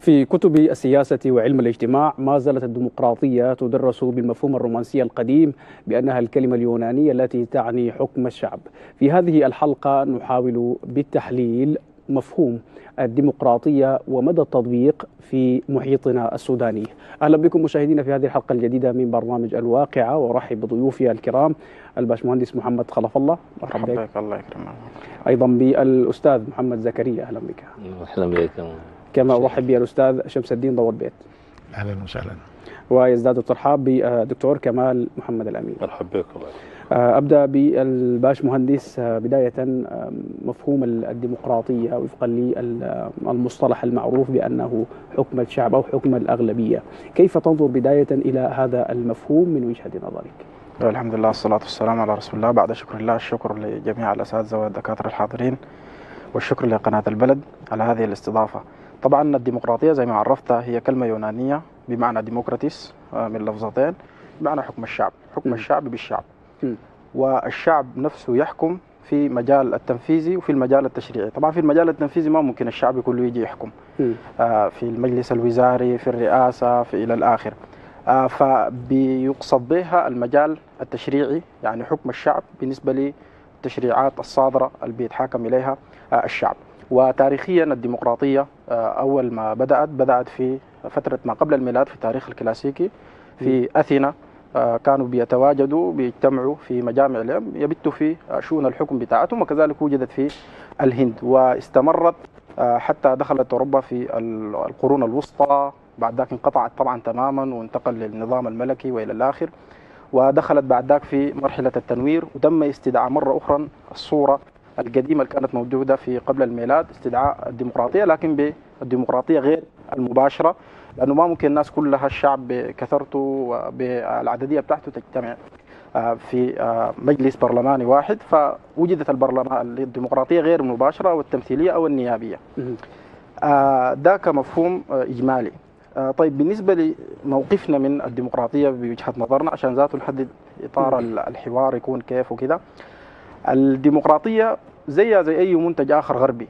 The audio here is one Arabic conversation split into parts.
في كتب السياسة وعلم الاجتماع ما زالت الديمقراطية تدرس بالمفهوم الرومانسي القديم بأنها الكلمة اليونانية التي تعني حكم الشعب. في هذه الحلقة نحاول بالتحليل مفهوم الديمقراطية ومدى التطبيق في محيطنا السوداني. أهلا بكم مشاهدينا في هذه الحلقة الجديدة من برنامج الواقعة وأرحب بضيوفي الكرام الباشمهندس محمد خلف الله. مرحبا بك الله يكرمك. أيضا بالأستاذ محمد زكريا أهلا بك. أهلا بك. كما أرحب بالأستاذ شمس الدين ضوء البيت أهلا وسهلا. ويزداد الترحاب بالدكتور كمال محمد الأمين. مرحبا بك الله أبدأ بالباش مهندس بداية مفهوم الديمقراطية وفقا للمصطلح المعروف بأنه حكم الشعب أو حكم الأغلبية. كيف تنظر بداية إلى هذا المفهوم من وجهة نظرك؟ الحمد لله والصلاة والسلام على رسول الله. بعد شكر الله الشكر لجميع الأساتذة والدكاترة الحاضرين والشكر لقناة البلد على هذه الاستضافة. طبعا الديمقراطية زي ما عرفتها هي كلمة يونانية بمعنى ديموكراتيس من لفظتين بمعنى حكم الشعب حكم م. الشعب بالشعب م. والشعب نفسه يحكم في مجال التنفيذي وفي المجال التشريعي طبعا في المجال التنفيذي ما ممكن الشعب كله يجي يحكم. آه، في المجلس الوزاري في الرئاسة في إلى الآخر آه، فبيقصد بها المجال التشريعي يعني حكم الشعب بالنسبة للتشريعات الصادرة اللي بيتحاكم إليها آه، الشعب وتاريخيا الديمقراطية آه، أول ما بدأت بدأت في فترة ما قبل الميلاد في التاريخ الكلاسيكي في أثينا آه، كانوا بيتواجدوا بيجتمعوا في مجامع العلم يبتوا في آه، شؤون الحكم بتاعتهم وكذلك وجدت في الهند واستمرت آه، حتى دخلت أوروبا في ال- القرون الوسطى بعد ذاك انقطعت طبعا تماما وانتقل للنظام الملكي وإلى الآخر ودخلت بعد ذاك في مرحلة التنوير وتم استدعاء مرة أخرى الصورة القديمة اللي كانت موجودة في قبل الميلاد استدعاء الديمقراطية لكن بالديمقراطية غير المباشرة لأنه ما ممكن الناس كلها الشعب بكثرته وبالعددية بتاعته تجتمع آه، في آه، مجلس برلماني واحد فوجدت البرلمان الديمقراطية غير أو النيابية. مم. آه، ده كمفهوم آه، إجمالي. آه، طيب بالنسبة لموقفنا من الديمقراطية بوجهة نظرنا عشان ذاته نحدد إطار ال- الحوار يكون كيف وكده الديمقراطية زيها زي أي منتج آخر غربي.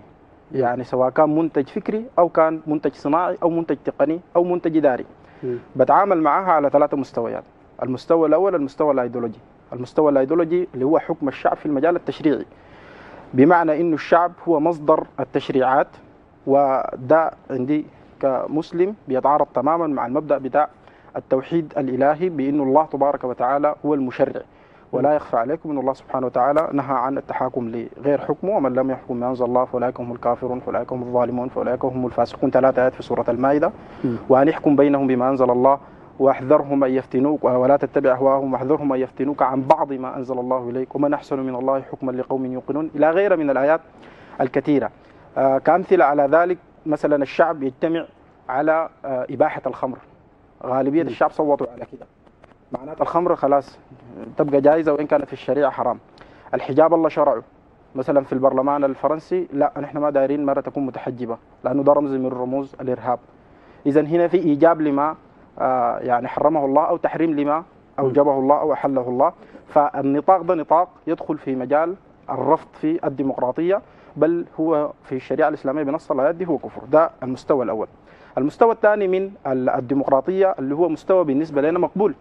يعني سواء كان منتج فكري أو كان منتج صناعي أو منتج تقني أو منتج إداري. مم. بتعامل معها على ثلاثة مستويات. المستوى الأول المستوى الأيديولوجي. المستوى الأيديولوجي اللي هو حكم الشعب في المجال التشريعي. بمعنى إنه الشعب هو مصدر التشريعات وده عندي كمسلم بيتعارض تماما مع المبدأ بتاع التوحيد الإلهي بأنه الله تبارك وتعالى هو المشرع. ولا يخفى عليكم أن الله سبحانه وتعالى نهى عن التحاكم لغير حكمه ومن لم يحكم ما أنزل الله فأولئك هم الكافرون فأولئك هم الظالمون فأولئك هم الفاسقون. ثلاثة آيات في سورة المائدة. وأن يحكم بينهم بما أنزل الله واحذرهم أن يفتنوك ولا تتبع أهواهم واحذرهم أن يفتنوك عن بعض ما أنزل الله إليك. ومن أحسن من الله حكما لقوم يوقنون. إلى غير من الآيات الكثيرة. آه، كأمثلة على ذلك مثلا الشعب يجتمع على آه، إباحة الخمر. غالبية الشعب صوتوا على كده. معناته الخمر خلاص تبقى جائزة وإن كانت في الشريعة حرام. الحجاب الله شرعه. مثلا في البرلمان الفرنسي لا نحن ما دايرين مرة تكون متحجبة لأنه ده رمز من رموز الإرهاب. إذا هنا في إيجاب لما آه، يعني حرمه الله أو تحريم لما أوجبه الله أو أحله الله. فالنطاق ده نطاق يدخل في مجال الرفض في الديمقراطية بل هو في الشريعة الإسلامية بنص الآيات دي هو كفر. ده المستوى الأول. المستوى الثاني من ال- الديمقراطية اللي هو مستوى بالنسبة لنا مقبول.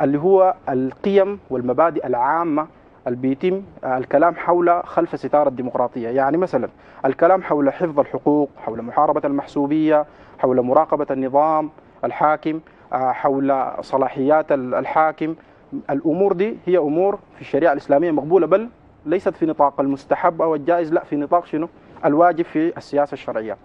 اللي هو القيم والمبادئ العامة اللي بيتم آه، الكلام حول خلف ستار الديمقراطية. يعني مثلا الكلام حول حفظ الحقوق حول محاربة المحسوبية حول مراقبة النظام الحاكم آه، حول صلاحيات ال- الحاكم. الأمور دي هي أمور في الشريعة الإسلامية مقبولة بل ليست في نطاق المستحب أو الجائز لا في نطاق شنو؟ الواجب في السياسة الشرعية.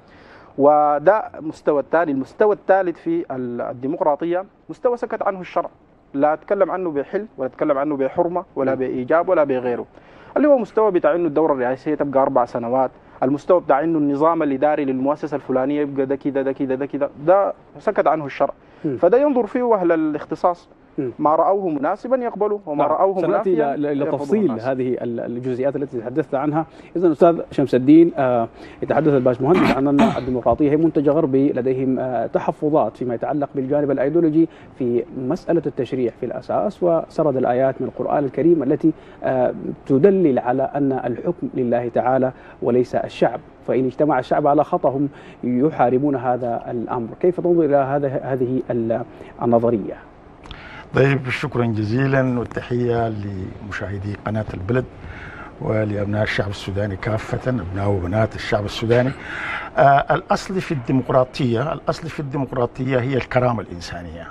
وده مستوى الثاني. المستوى الثالث في ال- الديمقراطية مستوى سكت عنه الشرع. لا أتكلم عنه بحل ولا أتكلم عنه بحرمة ولا بإيجاب ولا بغيره. اللي هو مستوى بتاع إنه الدورة الرئاسية تبقى أربع سنوات. المستوى بتاع إنه النظام الإداري للمؤسسة الفلانية يبقى ده كده ده كده ده كده. ده سكت عنه الشرع. مم. فده ينظر فيه أهل الاختصاص. ما رأوه مناسبا يقبلوا وما نعم. رأوه سنأتي منافيا إلى تفصيل. هذه ال- الجزئيات التي تحدثت عنها. اذا أستاذ شمس الدين آه، يتحدث الباشمهندس عن أن الديمقراطيه هي منتج غربي لديهم آه، تحفظات فيما يتعلق بالجانب الأيديولوجي في مسألة التشريع في الأساس وسرد الآيات من القرآن الكريم التي آه، تدلل على أن الحكم لله تعالى وليس الشعب. فإن اجتمع الشعب على خطأ هم يحاربون هذا الأمر. كيف تنظر إلى هذه ال- النظرية؟ طيب شكرا جزيلا والتحية لمشاهدي قناة البلد ولأبناء الشعب السوداني كافة أبناء وبنات الشعب السوداني. آه الأصل في الديمقراطية الأصل في الديمقراطية هي الكرامة الإنسانية.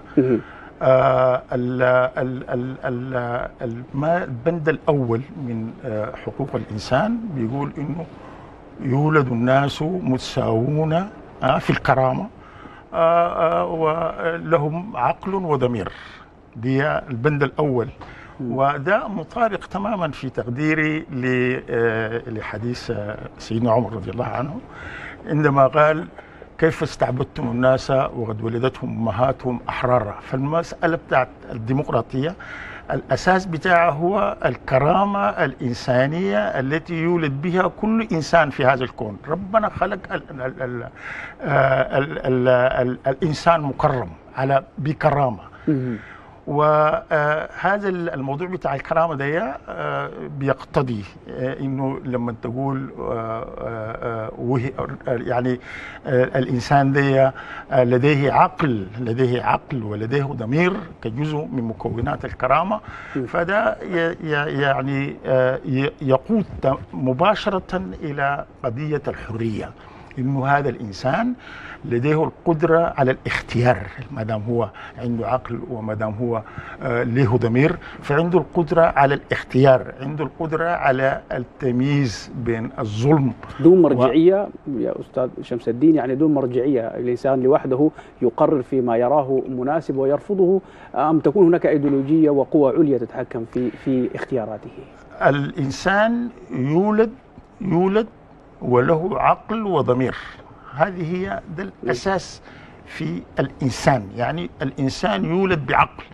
آه ال ال ال ال ال ما البند الأول من آه حقوق الإنسان بيقول إنه يولد الناس متساوون آه في الكرامة آه آه ولهم عقل وضمير. دي البند الأول. وده مطابق تماما في تقديري آه، لحديث آه، سيدنا عمر رضي الله عنه عندما قال كيف استعبدتم الناس وقد ولدتهم أمهاتهم أحرارا؟ فالمسألة بتاعت الديمقراطية الأساس بتاعها هو الكرامة الإنسانية التي يولد بها كل إنسان في هذا الكون. ربنا خلق ال ال ال ال ال ال ال الإنسان مكرم على بكرامة. وهذا الموضوع بتاع الكرامة ده آه، بيقتضي آه، إنه لما تقول آه، يعني الإنسان ده لديه عقل لديه عقل ولديه ضمير كجزء من مكونات الكرامة فده يعني يقود مباشرة إلى قضية الحرية إنه هذا الإنسان لديه القدرة على الاختيار ما دام هو عنده عقل وما دام هو آه، له ضمير فعنده القدرة على الاختيار عنده القدرة على التمييز بين الظلم دون مرجعية يا أستاذ شمس الدين يعني دون مرجعية الإنسان لوحده يقرر فيما يراه مناسب ويرفضه أم تكون هناك أيديولوجية وقوى عليا تتحكم في في اختياراته؟ الإنسان يولد يولد وله عقل وضمير. هذه هي ده الأساس في الإنسان. يعني الإنسان يولد بعقل.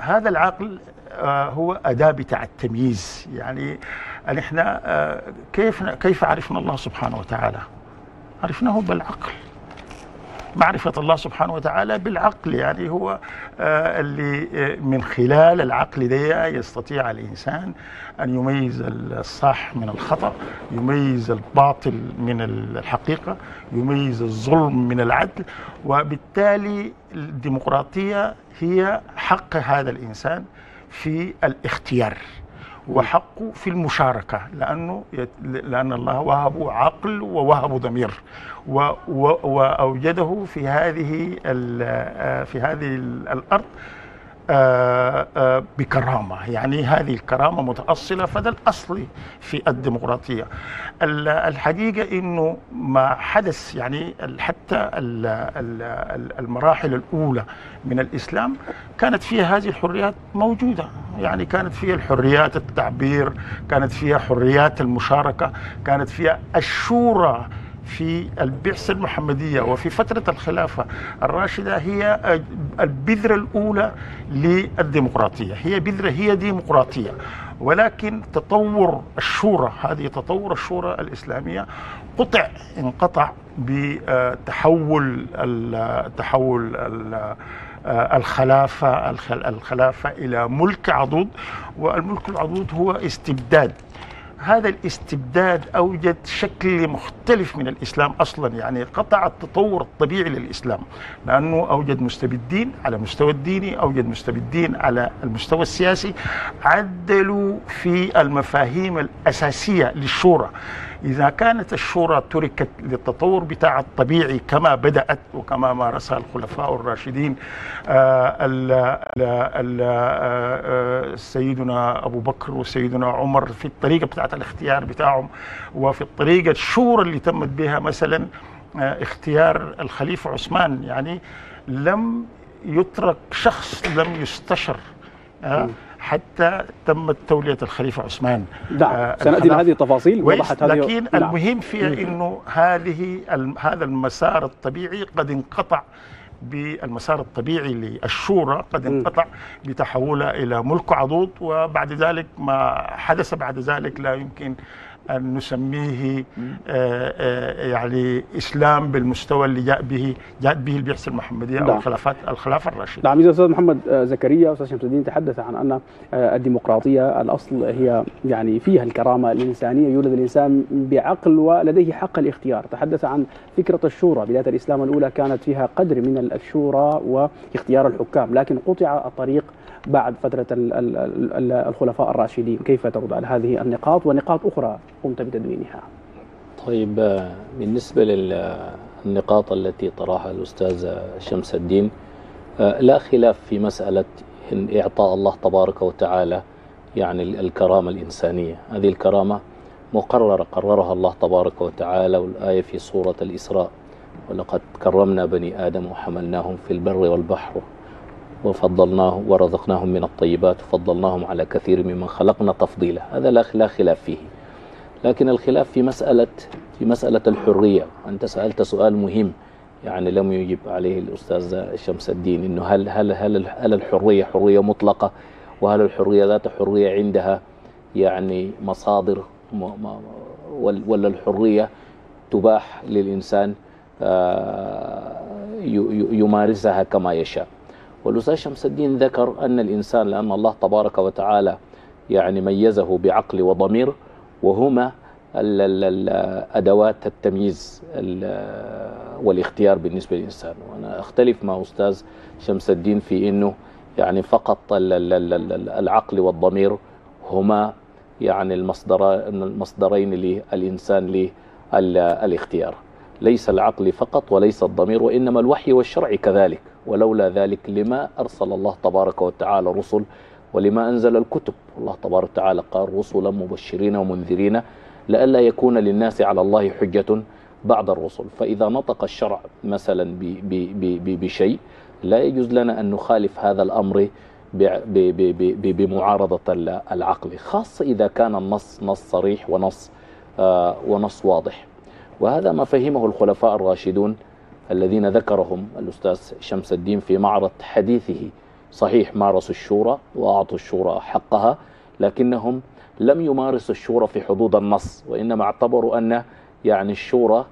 هذا العقل آه، هو أداة بتاع التمييز. يعني نحن آه، كيف كيف عرفنا الله سبحانه وتعالى؟ عرفناه بالعقل. معرفة الله سبحانه وتعالى بالعقل يعني هو آه، اللي آه، من خلال العقل ده يستطيع الإنسان أن يميز الصح من الخطأ يميز الباطل من الحقيقة يميز الظلم من العدل. وبالتالي الديمقراطية هي حق هذا الإنسان في الاختيار. وحقه في المشاركة لأنه يت- لأن الله وهبه عقل ووهبه ضمير. و- و- وأوجده في هذه ال- في هذه ال- الأرض بكرامة. يعني هذه الكرامة متأصلة فده الأصل في الديمقراطية. ال- الحقيقة أنه ما حدث يعني حتى ال- ال- ال- المراحل الأولى من الإسلام كانت فيها هذه الحريات موجودة. يعني كانت فيها الحريات التعبير كانت فيها حريات المشاركة كانت فيها الشورى في البعثة المحمدية وفي فترة الخلافة الراشدة هي البذرة الأولى للديمقراطية. هي بذرة هي ديمقراطية. ولكن تطور الشورى هذه تطور الشورى الإسلامية قطع انقطع بتحول ال- تحول ال- الخلافة الخل- الخلافة إلى ملك عضوض والملك العضوض هو استبداد. هذا الاستبداد أوجد شكل مختلف من الإسلام أصلا يعني قطع التطور الطبيعي للإسلام لأنه أوجد مستبدين على المستوى الديني أوجد مستبدين على المستوى السياسي عدلوا في المفاهيم الأساسية للشورى. إذا كانت الشورى تركت للتطور بتاع الطبيعي كما بدأت وكما مارسها الخلفاء الراشدين آه، آه، آه، سيدنا أبو بكر وسيدنا عمر في الطريقة بتاعت الاختيار بتاعهم وفي الطريقة الشورى اللي تمت بها مثلا اختيار الخليفة عثمان. يعني لم يترك شخص لم يستشر حتى تمت تولية الخليفة عثمان نعم آه، سنأتي. لهذه التفاصيل وضحت هذه لكن نعم. المهم فيها. إنه هذه هذا المسار الطبيعي قد انقطع بالمسار الطبيعي للشورى قد انقطع بتحولها إلى ملك عضوض وبعد ذلك ما حدث بعد ذلك لا يمكن أن نسميه آه، آه، يعني إسلام بالمستوى اللي جاء به جاءت به البعثه المحمديه أو نعم. الخلافات الخلافه الراشده. نعم إذا أستاذ محمد آه، زكريا أستاذ شمس الدين تحدث عن أن الديمقراطية الأصل هي يعني فيها الكرامة الإنسانية يولد الإنسان بعقل ولديه حق الاختيار تحدث عن فكرة الشورى بداية الإسلام الأولى كانت فيها قدر من الشورى واختيار الحكام لكن قطع الطريق بعد فترة ال- ال- ال- الخلفاء الراشدين. كيف ترد على هذه النقاط ونقاط أخرى قمت بتدوينها؟ طيب آه، بالنسبة للنقاط التي طرحها الأستاذ شمس الدين آه، لا خلاف في مسألة إعطاء الله تبارك وتعالى يعني ال- الكرامة الإنسانية. هذه الكرامة مقررة قررها الله تبارك وتعالى والآية في سورة الإسراء ولقد كرمنا بني آدم وحملناهم في البر والبحر وفضلناه ورزقناهم من الطيبات وفضلناهم على كثير ممن خلقنا تفضيلا. هذا لا لا خلاف فيه. لكن الخلاف في مسألة في مسألة الحرية. أنت سألت سؤال مهم يعني لم يجب عليه الأستاذ شمس الدين إنه هل هل هل هل الحرية حرية مطلقة؟ وهل الحرية ذات حرية عندها يعني مصادر ولا الحرية تباح للإنسان آه، يمارسها كما يشاء؟ والأستاذ شمس الدين ذكر أن الإنسان لأن الله تبارك وتعالى يعني ميزه بعقل وضمير وهما أدوات التمييز ال- والاختيار بالنسبة للإنسان. وأنا أختلف مع أستاذ شمس الدين في أنه يعني فقط ال- ال- ال- ال- العقل والضمير هما يعني المصدر المصدرين للإنسان للاختيار ليس العقل فقط وليس الضمير وإنما الوحي والشرع كذلك. ولولا ذلك لما أرسل الله تبارك وتعالى رسل ولما أنزل الكتب. الله تبارك وتعالى قال رسلا مبشرين ومنذرين لئلا يكون للناس على الله حجة بعد الرسل. فإذا نطق الشرع مثلا بشيء لا يجوز لنا أن نخالف هذا الأمر بمعارضة ال- العقل خاصة إذا كان النص نص صريح ونص آه، ونص واضح. وهذا ما فهمه الخلفاء الراشدون الذين ذكرهم الأستاذ شمس الدين في معرض حديثه صحيح مارسوا الشورى وأعطوا الشورى حقها لكنهم لم يمارسوا الشورى في حدود النص وإنما اعتبروا أن يعني الشورى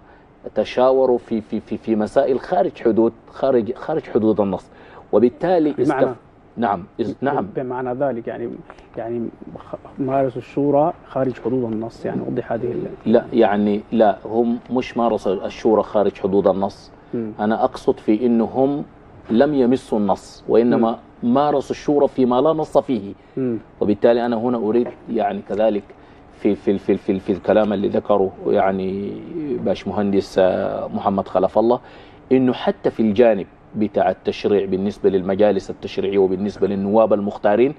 تشاوروا في في في في مسائل خارج حدود خارج خارج حدود النص. وبالتالي بمعنى؟ نعم نعم بمعنى ذلك يعني يعني مارسوا الشورى خارج حدود النص يعني وضح هذه لا يعني لا هم مش مارسوا الشورى خارج حدود النص مم. أنا أقصد في أنه هم لم يمسوا النص وإنما مارسوا الشورى فيما لا نص فيه مم. وبالتالي أنا هنا أريد يعني كذلك في في في في, في الكلام اللي ذكره يعني باش مهندس آه، محمد خلف الله إنه حتى في الجانب بتاع التشريع بالنسبة للمجالس التشريعية وبالنسبة للنواب المختارين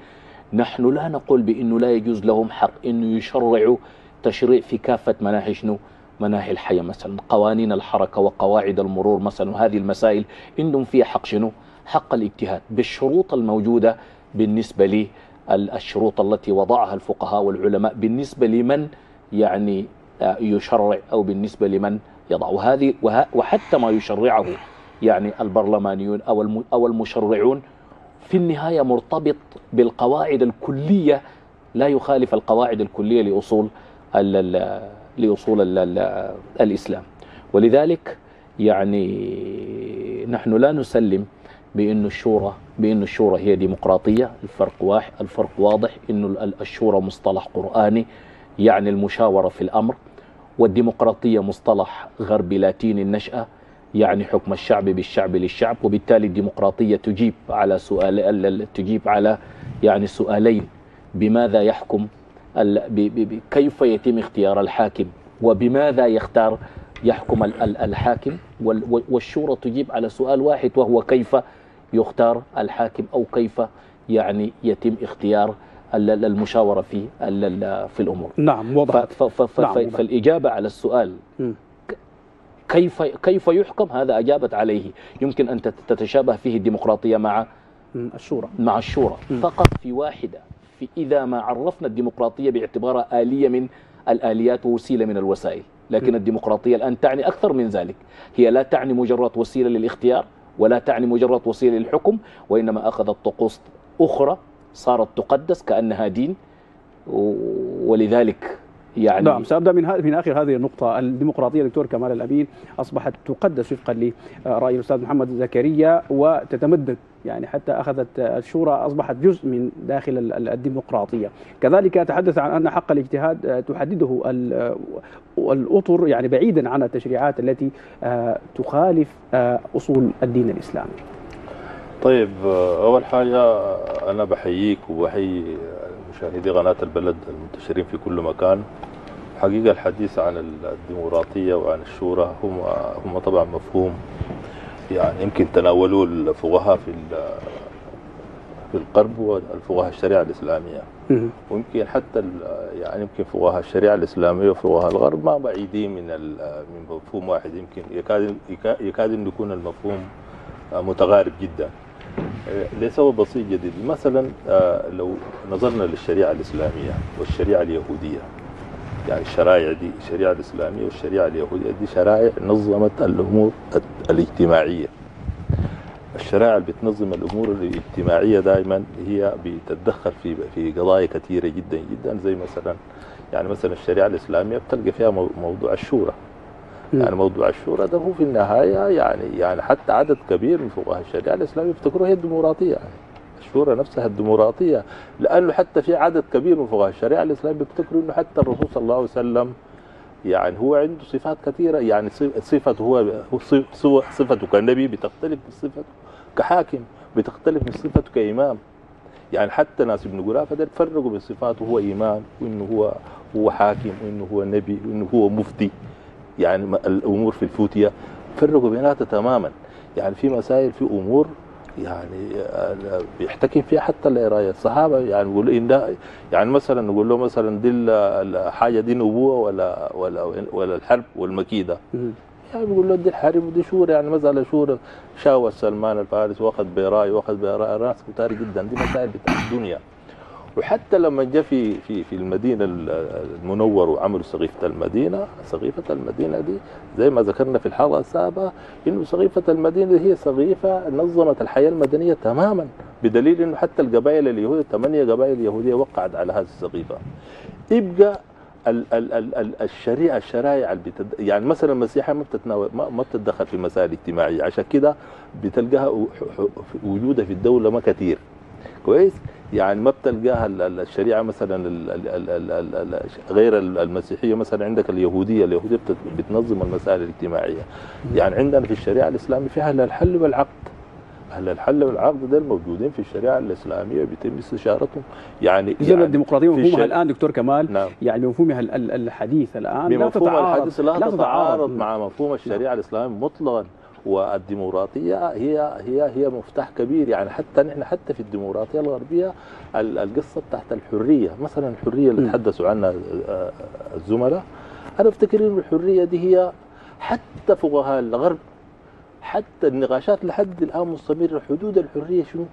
نحن لا نقول بأنه لا يجوز لهم حق أنه يشرعوا تشريع في كافة مناحي شنو؟ مناحي الحياة مثلا قوانين الحركة وقواعد المرور مثلا هذه المسائل عندهم فيها حق شنو؟ حق الاجتهاد. بالشروط الموجودة بالنسبة لي ال- الشروط التي وضعها الفقهاء والعلماء بالنسبة لمن يعني آه، يشرع أو بالنسبة لمن يضع. وهذه وه- وحتى ما يشرعه يعني البرلمانيون أو أو المشرعون في النهاية مرتبط بالقواعد الكلية لا يخالف القواعد الكلية لأصول لأصول ال ال الإسلام. ولذلك يعني نحن لا نسلم بأن الشورى بأن الشورى هي ديمقراطية. الفرق واحد الفرق واضح أن ال- الشورى مصطلح قرآني يعني المشاورة في الأمر والديمقراطية مصطلح غربي لاتيني النشأة. يعني حكم الشعب بالشعب للشعب وبالتالي الديمقراطية تجيب على سؤال ال- ال- تجيب على يعني سؤالين. بماذا يحكم كيف يتم اختيار الحاكم؟ وبماذا يختار يحكم ال- ال- الحاكم؟ والشورى تجيب على سؤال واحد وهو كيف يختار الحاكم؟ أو كيف يعني يتم اختيار ال- ال- المشاورة في في الأمور؟ نعم وضحت نعم،. فالإجابة على السؤال. كيف كيف يحكم هذا أجابت عليه يمكن أن تت- تتشابه فيه الديمقراطية مع. الشورى مع الشورى. فقط في واحدة في إذا ما عرفنا الديمقراطية باعتبارها آلية من الآليات ووسيلة من الوسائل لكن. الديمقراطية الآن تعني أكثر من ذلك هي لا تعني مجرد وسيلة للاختيار ولا تعني مجرد وسيلة للحكم وإنما أخذت طقوس أخرى صارت تقدس كأنها دين ولذلك يعني نعم سأبدأ من من آخر هذه النقطة. الديمقراطية دكتور كمال الأمين أصبحت تقدس وفقا لرأي الأستاذ محمد زكريا وتتمدد يعني حتى أخذت الشورى أصبحت جزء من داخل الديمقراطية. كذلك تحدث عن أن حق الاجتهاد تحدده الأطر يعني بعيدا عن التشريعات التي تخالف أصول الدين الإسلامي. طيب أول حاجة أنا بحييك وبحيي مشاهدي قناة البلد المنتشرين في كل مكان. حقيقة الحديث عن الديمقراطية وعن الشورى هم هم طبعا مفهوم. يعني يمكن تناولوه الفقهاء في في الغرب والفقهاء الشريعة الإسلامية. ويمكن حتى يعني يمكن فقهاء الشريعة الإسلامية وفقهاء الغرب ما بعيدين من من مفهوم واحد. يمكن يكاد يكاد أن يكون المفهوم متقارب جدا. لسبب بسيط جدا مثلا لو نظرنا للشريعة الإسلامية والشريعة اليهودية يعني الشرائع دي الشريعة الإسلامية والشريعة اليهودية دي شرائع نظمت الأمور الاجتماعية. الشرائع اللي بتنظم الأمور الاجتماعية دائما هي بتتدخل في في قضايا كثيرة جدا جدا زي مثلا يعني مثلا الشريعة الإسلامية بتلقى فيها موضوع الشورى. يعني موضوع الشورى ده هو في النهاية يعني يعني حتى عدد كبير من فقهاء الشريعة الإسلامية بيفتكروها هي الديمقراطية. يعني الشورى نفسها الديمقراطية. لأنه حتى في عدد كبير من فقهاء الشريعة الإسلامية بيفتكروا إنه حتى الرسول صلى الله عليه وسلم يعني هو عنده صفات كثيرة. يعني صفته هو صفته كنبي بتختلف من صفته كحاكم بتختلف من صفته كإمام. يعني حتى ناس ابن قرافة ده فرقوا بين صفاته هو إمام وإنه هو هو حاكم وإنه هو نبي وإنه هو مفتي. يعني الأمور في الفوتية فرقوا بيناتها تماما. يعني في مسائل في أمور يعني بيحتكم فيها حتى القرايه الصحابة. يعني يقولوا إن ده يعني مثلا نقول له مثلا دي الحاجة دي نبوة ولا ولا ولا الحرب والمكيدة. يعني بيقول له دي الحرب ودي شورى يعني مساله شورى شاور سلمان الفارس واخذ برأي واخذ برأي ناس كتار جدا. دي مسائل بتاع الدنيا. وحتى لما جاء في في في المدينة المنور وعملوا سقيفة المدينة سقيفة المدينة دي زي ما ذكرنا في الحلقة السابقة إنه سقيفة المدينة هي سقيفة نظمت الحياة المدنية تماما بدليل إنه حتى القبائل اليهودية ثمانية قبائل يهودية وقعت على هذه السقيفة. يبقى ال ال ال ال الشريعة الشرائع بتد... يعني مثلا المسيحية ما بتتناول ما, ما بتتدخل في مسائل اجتماعية عشان كده بتلقاها وجودها في الدولة ما كثير. كويس؟ يعني ما بتلقاها الشريعة مثلا غير المسيحية مثلا عندك اليهودية اليهودية بتنظم المسائل الاجتماعية. يعني عندنا في الشريعة الإسلامية فيها أهل الحل والعقد. أهل الحل والعقد ده الموجودين في الشريعة الإسلامية بيتم استشارتهم. يعني اذا يعني الديمقراطية مفهومها. الآن دكتور كمال. نعم. يعني مفهومها الحديث الآن لا تتعارض الحديث لا, لا تتعارض. مع مفهوم الشريعة الإسلامية مطلقا. والديمقراطية هي هي هي مفتاح كبير. يعني حتى نحن حتى في الديمقراطية الغربية القصة بتاعت الحرية مثلا الحرية اللي تحدثوا عنها الزملاء. أنا أفتكر إنه الحرية دي هي حتى فقهاء الغرب حتى النقاشات لحد الآن مستمرة. حدود الحرية شنو؟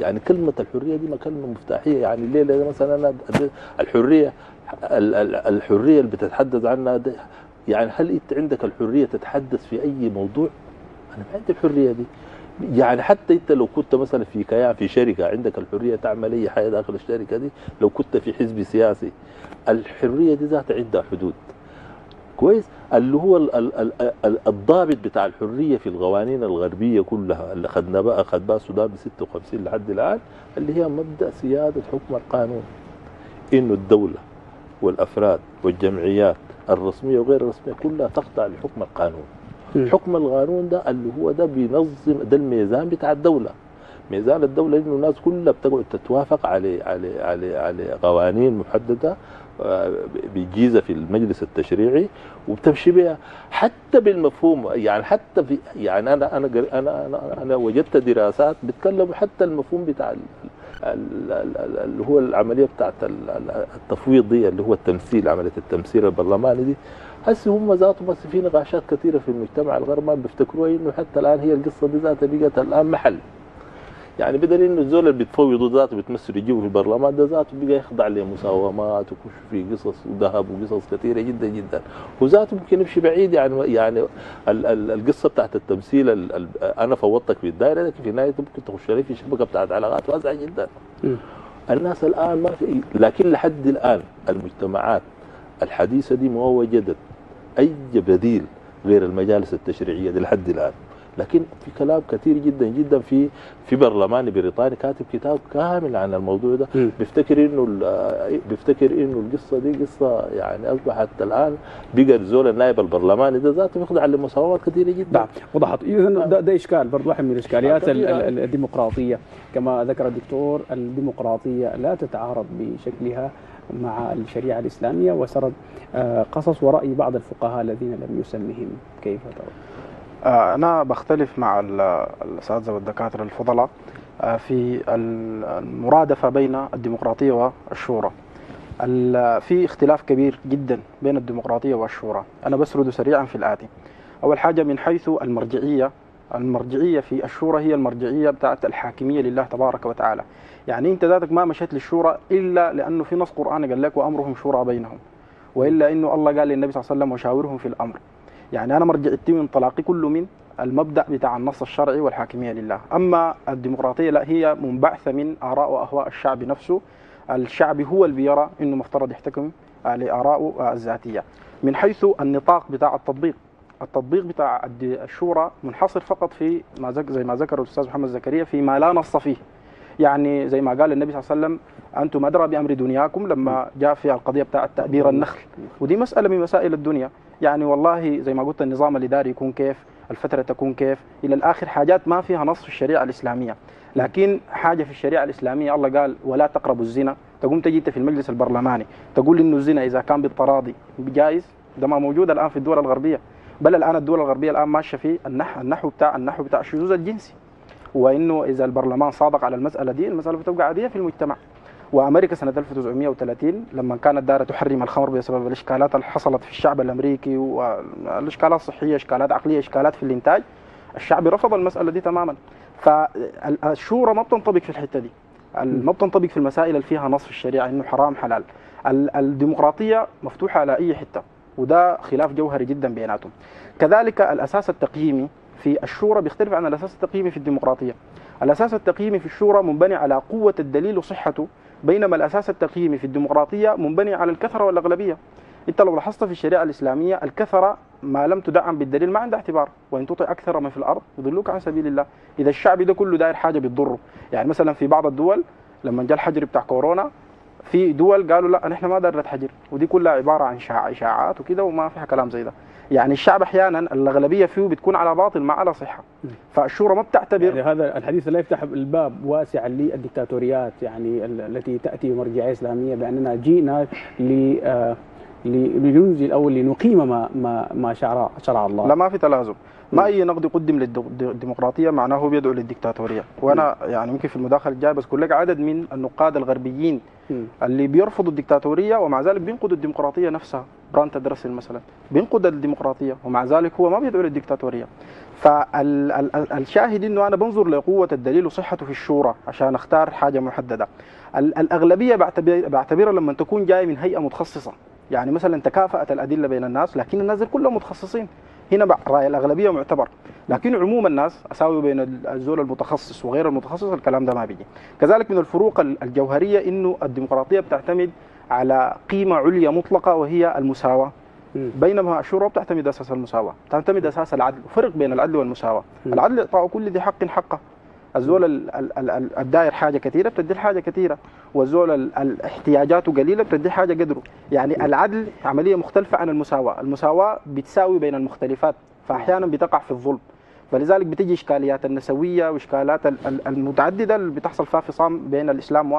يعني كلمة الحرية دي ما كلمة مفتاحية. يعني الليلة مثلا أنا الحرية الحرية اللي بتتحدث عنها يعني هل انت عندك الحرية تتحدث في أي موضوع؟ أنا ما عندي الحرية دي. يعني حتى انت لو كنت مثلا في كيان في شركة عندك الحرية تعمل اي حاجة داخل الشركة دي لو كنت في حزب سياسي الحرية دي ذات عندها حدود. كويس؟ اللي هو ال ال ال الضابط بتاع الحرية في القوانين الغربية كلها اللي خدنا بقى خد بقى السودان ب 56 لحد الآن اللي هي مبدأ سيادة حكم القانون. إنه الدولة والأفراد والجمعيات الرسمية وغير الرسمية كلها تخضع لحكم القانون. م. حكم القانون ده اللي هو ده بينظم ده الميزان بتاع الدولة. ميزان الدولة انه الناس كلها بتقعد تتوافق على على على على قوانين محددة بيجيزها في المجلس التشريعي وبتمشي بها حتى بالمفهوم يعني حتى في يعني أنا أنا أنا أنا, أنا وجدت دراسات بتكلموا حتى المفهوم بتاع اللي هو العملية بتاعت التفويض دي اللي هو التمثيل عملية التمثيل البرلماني دي. هسه هم ذاتهم بس في نقاشات كثيرة في المجتمع الغربي بيفتكروها إنه حتى الآن هي القصة دي ذاتها بقت الآن محل. يعني بدل إنه الزول اللي بيتفوضوا ذاته بتمثل يجيبوا في البرلمان ده ذاته بقى يخضع لمساومات ويخش في قصص وذهب وقصص كثيرة جدا جدا. وذاته ممكن يمشي بعيد يعني يعني ال ال القصة بتاعت التمثيل ال ال أنا فوضتك في الدائره لكن في النهاية ممكن تخش لي في شبكة بتاعت علاقات واسعة جدا. الناس الآن ما في لكن لحد الآن المجتمعات الحديثة دي ما وجدت أي بديل غير المجالس التشريعية دي لحد الآن. لكن في كلام كثير جدا جدا في في برلمان بريطاني كاتب كتاب كامل عن الموضوع ده. بيفتكر إنه بيفتكر إنه القصة دي قصة يعني أصبحت الآن بقى الزول النائب البرلماني. ده ذاته بيخضع لمساومات كثيرة جدا. نعم. وضحت. اذا ده, ده إشكال برضو واحد من الاشكاليات نعم، الديمقراطية. كما ذكر الدكتور الديمقراطية لا تتعارض بشكلها مع الشريعة الإسلامية وسرد آه، قصص ورأي بعض الفقهاء الذين لم يسمهم. كيف ترى؟ آه، أنا بختلف مع ال- الأساتذة والدكاترة الفضلاء آه، في ال- المرادفة بين الديمقراطية والشورى. ال- في اختلاف كبير جدا بين الديمقراطية والشورى. أنا بسرد سريعا في الآتي. أول حاجة من حيث المرجعية المرجعية في الشورى هي المرجعية بتاعت الحاكمية لله تبارك وتعالى. يعني أنت ذاتك ما مشيت للشورى إلا لأنه في نص قرآني قال لك وأمرهم شورى بينهم وإلا أنه الله قال للنبي صلى الله عليه وسلم وشاورهم في الأمر. يعني أنا مرجعيتي وانطلاقي كله من المبدأ بتاع النص الشرعي والحاكمية لله، أما الديمقراطية لا هي منبعثة من آراء وأهواء الشعب نفسه، الشعب هو اللي بيرى إنه مفترض يحتكم لارائه الذاتية. من حيث النطاق بتاع التطبيق، التطبيق بتاع الشورى منحصر فقط في ما زي ما ذكر الأستاذ محمد زكريا فيما لا نص فيه. يعني زي ما قال النبي صلى الله عليه وسلم أنتم أدرى بأمر دنياكم لما جاء في القضية بتاع تأبير النخل ودي مسألة من مسائل الدنيا يعني والله زي ما قلت النظام الاداري يكون كيف الفترة تكون كيف. إلى الآخر حاجات ما فيها نص في الشريعة الإسلامية. لكن حاجة في الشريعة الإسلامية الله قال ولا تقربوا الزنا. تقوم تجي أنت في المجلس البرلماني تقول إنه الزنا إذا كان بالتراضي جائز ده ما موجود الآن في الدول الغربية. بل الآن الدول الغربية الآن ماشية في النحو النحو بتاع النحو بتاع الشذوذ الجنسي. وإنه إذا البرلمان صادق على المسألة دي المسألة بتبقى عادية في المجتمع. وأمريكا سنة 1930 لما كانت دايرة تحرم الخمر بسبب الإشكالات اللي حصلت في الشعب الأمريكي والإشكالات الصحية إشكالات عقلية إشكالات في الإنتاج. الشعب رفض المسألة دي تماما. فالشورى ما بتنطبق في الحتة دي. ما بتنطبق في المسائل اللي فيها نص في الشريعة إنه حرام حلال. ال- الديمقراطية مفتوحة على أي حتة وده خلاف جوهري جدا بيناتهم. كذلك الأساس التقييمي في الشورى بيختلف عن الأساس التقييمي في الديمقراطية. الأساس التقييمي في الشورى منبني على قوة الدليل وصحته بينما الأساس التقييمي في الديمقراطية منبني على الكثرة والأغلبية. انت لو لاحظت في الشريعة الإسلامية الكثرة ما لم تدعم بالدليل ما عندها اعتبار. وإن تطع أكثر من في الأرض يضلوك عن سبيل الله. إذا الشعب ده كله داير حاجة بتضره. يعني مثلا في بعض الدول لما جاء الحجر بتاع كورونا في دول قالوا لا نحن ما داير نتحجر ودي كلها عبارة عن إشاعات وكده وما فيها كلام زي ده. يعني الشعب أحيانا الأغلبية فيه بتكون على باطل ما على صحة. فالشورى ما بتعتبر يعني هذا الحديث لا يفتح الباب واسعا للدكتاتوريات يعني ال- التي تأتي بمرجعيه إسلامية بأننا جئنا ل آه، ل- لننزل أو لنقيم ما ما ما شرع شرع الله. لا ما في تلازم. ما أي نقد يقدم للديمقراطية معناه هو بيدعو للديكتاتورية. وأنا يعني ممكن في المداخلة الجاية بذكر لك عدد من النقاد الغربيين مم. اللي بيرفضوا الديكتاتورية ومع ذلك بينقدوا الديمقراطية نفسها. برانت درسل مثلا بينقد الديمقراطية ومع ذلك هو ما بيدعو للديكتاتورية. فالشاهد إنه أنا بنظر لقوة الدليل وصحته في الشورى عشان أختار حاجة محددة. ال- الأغلبية بعتبر- بعتبرها لما تكون جاية من هيئة متخصصة. يعني مثلا تكافأت الأدلة بين الناس لكن الناس كلهم متخصصين. هنا رأي الأغلبية معتبر. لكن عموم الناس أساوي بين ال- الزول المتخصص وغير المتخصص الكلام ده ما بيجي. كذلك من الفروق ال- الجوهرية إنه الديمقراطية بتعتمد على قيمة عليا مطلقة وهي المساواة. مم. بينما الشورى بتعتمد أساس المساواة تعتمد أساس العدل فرق بين العدل والمساواة. العدل اعطاء كل ذي حق حقه. الزول ال- ال- ال- ال- الداير حاجة كثيرة بتدي حاجة كثيرة. والزول ال- ال- احتياجاته قليلة بتدي حاجة قدره. يعني العدل عملية مختلفة عن المساواة. المساواة بتساوي بين المختلفات فأحيانا بتقع في الظلم. فلذلك بتجي إشكاليات النسوية وإشكالات ال- ال- المتعددة اللي بتحصل فيها فصام بين الإسلام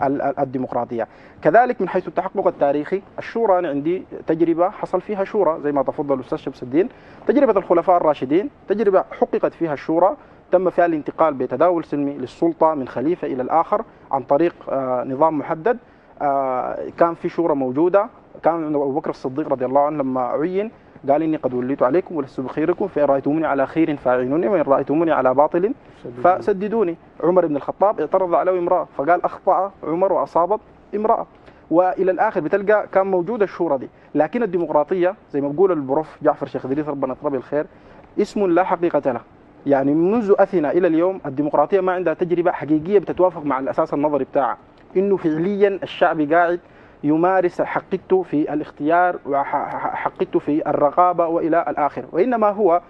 والديمقراطيه كذلك من حيث التحقق التاريخي الشورى أنا عندي تجربة حصل فيها شورى زي ما تفضل الأستاذ شمس الدين. تجربة الخلفاء الراشدين تجربة حققت فيها الشورى. تم فيها الانتقال بتداول سلمي للسلطة من خليفة إلى الآخر عن طريق آه، نظام محدد. آه، كان في شورى موجودة. كان أبو بكر الصديق رضي الله عنه لما عين قال إني قد وليت عليكم ولست بخيركم فإن رأيتموني على خير فاعينوني وإن رأيتموني على باطل فسددوني. عمر بن الخطاب اعترض عليه امرأة فقال أخطأ عمر وأصابت امرأة. وإلى الآخر بتلقى كان موجود الشورى دي. لكن الديمقراطية زي ما بقول البروف جعفر شيخ إدريس ربنا يطلب الخير اسم لا حقيقة له. يعني منذ أثينا إلى اليوم الديمقراطية ما عندها تجربة حقيقية بتتوافق مع الأساس النظري بتاعها. إنه فعليا الشعب قاعد يمارس حقيقته في الاختيار وحقيقته في الرقابه وإلى الآخر وإنما هو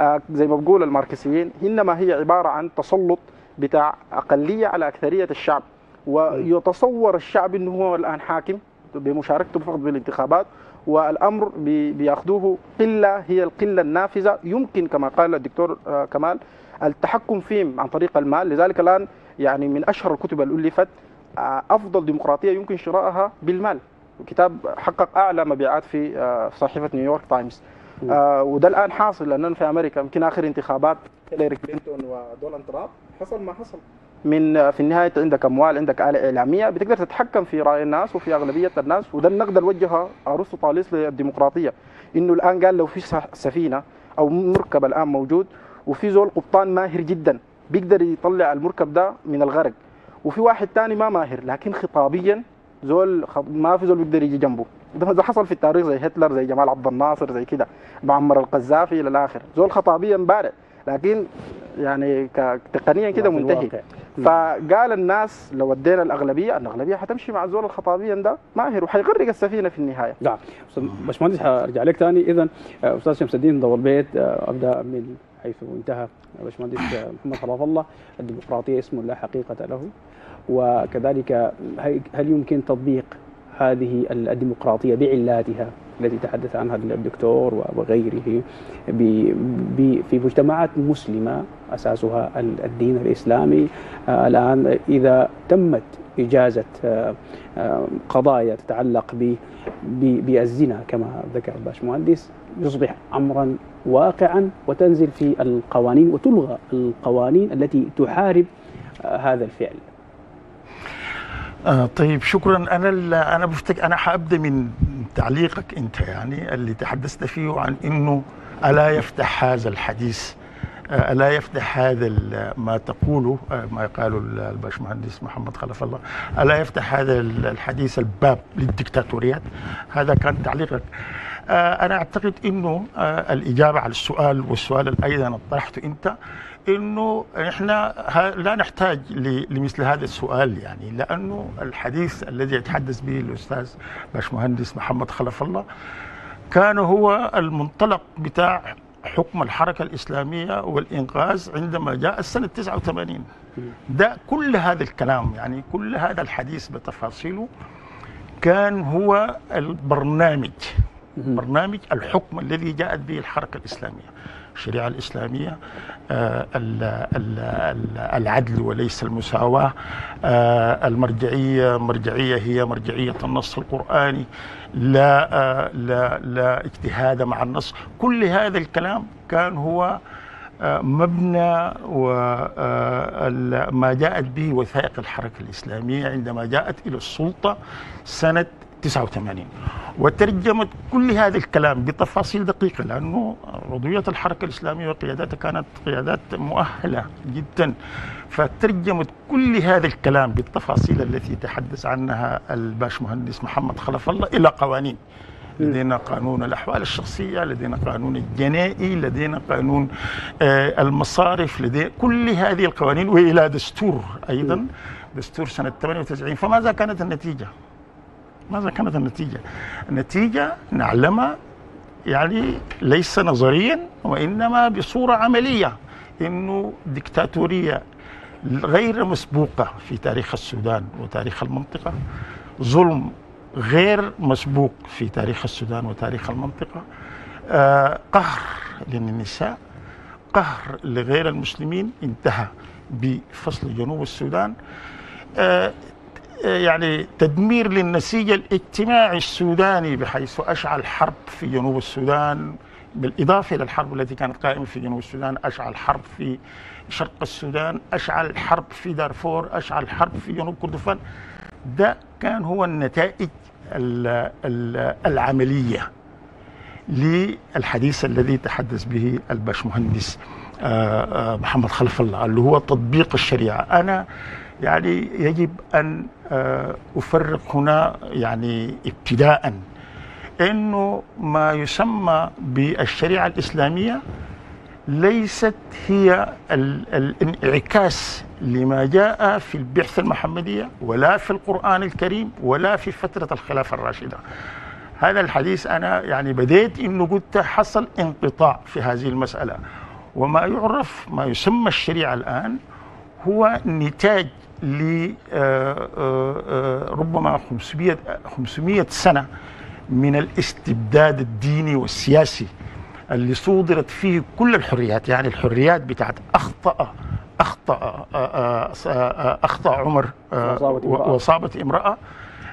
آه، زي ما بقول الماركسيين إنما هي عبارة عن تسلط بتاع أقلية على أكثرية الشعب. ويتصور الشعب إنه هو الآن حاكم بمشاركته فقط بالانتخابات. والأمر بي- بياخذوه قلة هي القلة النافذة. يمكن كما قال الدكتور آه، كمال التحكم فيهم عن طريق المال. لذلك الآن يعني من أشهر الكتب اللي ألفت آه، أفضل ديمقراطية يمكن شرائها بالمال. كتاب حقق أعلى مبيعات في آه، صحيفة نيويورك تايمز. وده الآن حاصل لأنه في أمريكا. يمكن آخر انتخابات هيلاري كلينتون ودونالد ترامب. حصل ما حصل. من آه، في النهاية عندك أموال عندك آلة إعلامية بتقدر تتحكم في رأي الناس وفي أغلبية الناس وده النقد اللي وجهه ارسطو طاليس للديمقراطية. إنه الآن قال لو في سفينة أو مركب الآن موجود وفي زول قبطان ماهر جدا بيقدر يطلع المركب ده من الغرق وفي واحد تاني ما ماهر لكن خطابيا زول خط... ما في زول بيقدر يجي جنبه. ده ده حصل في التاريخ زي هتلر زي جمال عبد الناصر زي كده معمر القذافي إلى الآخر. زول خطابيا بارع لكن يعني تقنيا كده منتهي. فقال الناس لو ادينا الأغلبية الأغلبية حتمشي مع الزول الخطابيا ده ماهر وحيغرق السفينة في النهاية. نعم. باشمهندس حارجع لك ثاني اذا آه، أستاذ شمس الدين ضوء البيت آه، أبدأ من حيث انتهى. باشمهندس آه، محمد خلاف الله الديمقراطية اسم لا حقيقة له. وكذلك هل يمكن تطبيق هذه الديمقراطية بعلاتها التي تحدث عنها الدكتور وغيره في مجتمعات مسلمة أساسها الدين الإسلامي آه، الآن إذا تمت إجازة آه، آه، قضايا تتعلق بالزنا كما ذكر الباشمهندس يصبح امرا واقعا وتنزل في القوانين وتلغى القوانين التي تحارب هذا الفعل. آه طيب شكرا. أنا أنا بفتك أنا حأبدأ من تعليقك أنت يعني اللي تحدثت فيه عن إنه ألا يفتح هذا الحديث آه، ألا يفتح هذا ما تقوله آه، ما يقاله ال- الباشمهندس محمد خلف الله ألا يفتح هذا ال- الحديث الباب للدكتاتوريات؟ هذا كان تعليقك. آه، أنا أعتقد إنه الإجابة على السؤال والسؤال أيضا طرحته أنت. إنه إحنا لا نحتاج لمثل هذا السؤال يعني لأنه الحديث الذي يتحدث به الأستاذ باشمهندس محمد خلف الله كان هو المنطلق بتاع حكم الحركة الإسلامية والإنقاذ عندما جاء السنة 89 ده كل هذا الكلام يعني كل هذا الحديث بتفاصيله كان هو البرنامج برنامج الحكم الذي جاءت به الحركة الإسلامية. الشريعة الإسلامية آه، ال- ال- ال- العدل وليس المساواة آه، المرجعية مرجعية هي مرجعية النص القرآني لا آه، لا لا اجتهاد مع النص. كل هذا الكلام كان هو مبنى وما جاءت به وثائق الحركة الإسلامية عندما جاءت إلى السلطة سنة 89 وترجمت كل هذا الكلام بتفاصيل دقيقة لأنه عضوية الحركة الإسلامية وقياداتها كانت قيادات مؤهلة جدا. فترجمت كل هذا الكلام بالتفاصيل التي تحدث عنها الباش مهندس محمد خلف الله إلى قوانين. لدينا قانون الأحوال الشخصية لدينا قانون الجنائي لدينا قانون آه، المصارف لدينا كل هذه القوانين وإلى دستور أيضا. دستور سنة 98 فماذا كانت النتيجة؟ ماذا كانت النتيجة؟ النتيجة نعلمها يعني ليس نظريا وإنما بصورة عملية إنه ديكتاتورية غير مسبوقة في تاريخ السودان وتاريخ المنطقة ظلم غير مسبوق في تاريخ السودان وتاريخ المنطقة آه قهر للنساء قهر لغير المسلمين انتهى بفصل جنوب السودان آه يعني تدمير للنسيج الاجتماعي السوداني بحيث أشعل حرب في جنوب السودان بالإضافة إلى الحرب التي كانت قائمة في جنوب السودان أشعل حرب في شرق السودان أشعل حرب في دارفور أشعل حرب في جنوب كردفان. ده كان هو النتائج ال- ال- العملية للحديث الذي تحدث به الباشمهندس آه، آه، محمد خلف الله اللي هو تطبيق الشريعة. أنا يعني يجب أن آه، أفرق هنا يعني ابتداء. أنه ما يسمى بالشريعة الإسلامية ليست هي ال- الانعكاس لما جاء في البعثة المحمدية ولا في القرآن الكريم ولا في فترة الخلافة الراشدة. هذا الحديث أنا يعني بديت إنه قلت حصل انقطاع في هذه المسألة. وما يعرف ما يسمى الشريعة الآن هو نتاج ل آه، آه، آه، ربما 500 500 سنة من الاستبداد الديني والسياسي اللي صودرت فيه كل الحريات يعني الحريات بتاعت آه، آه، أخطأ عمر. وأصابت امرأة.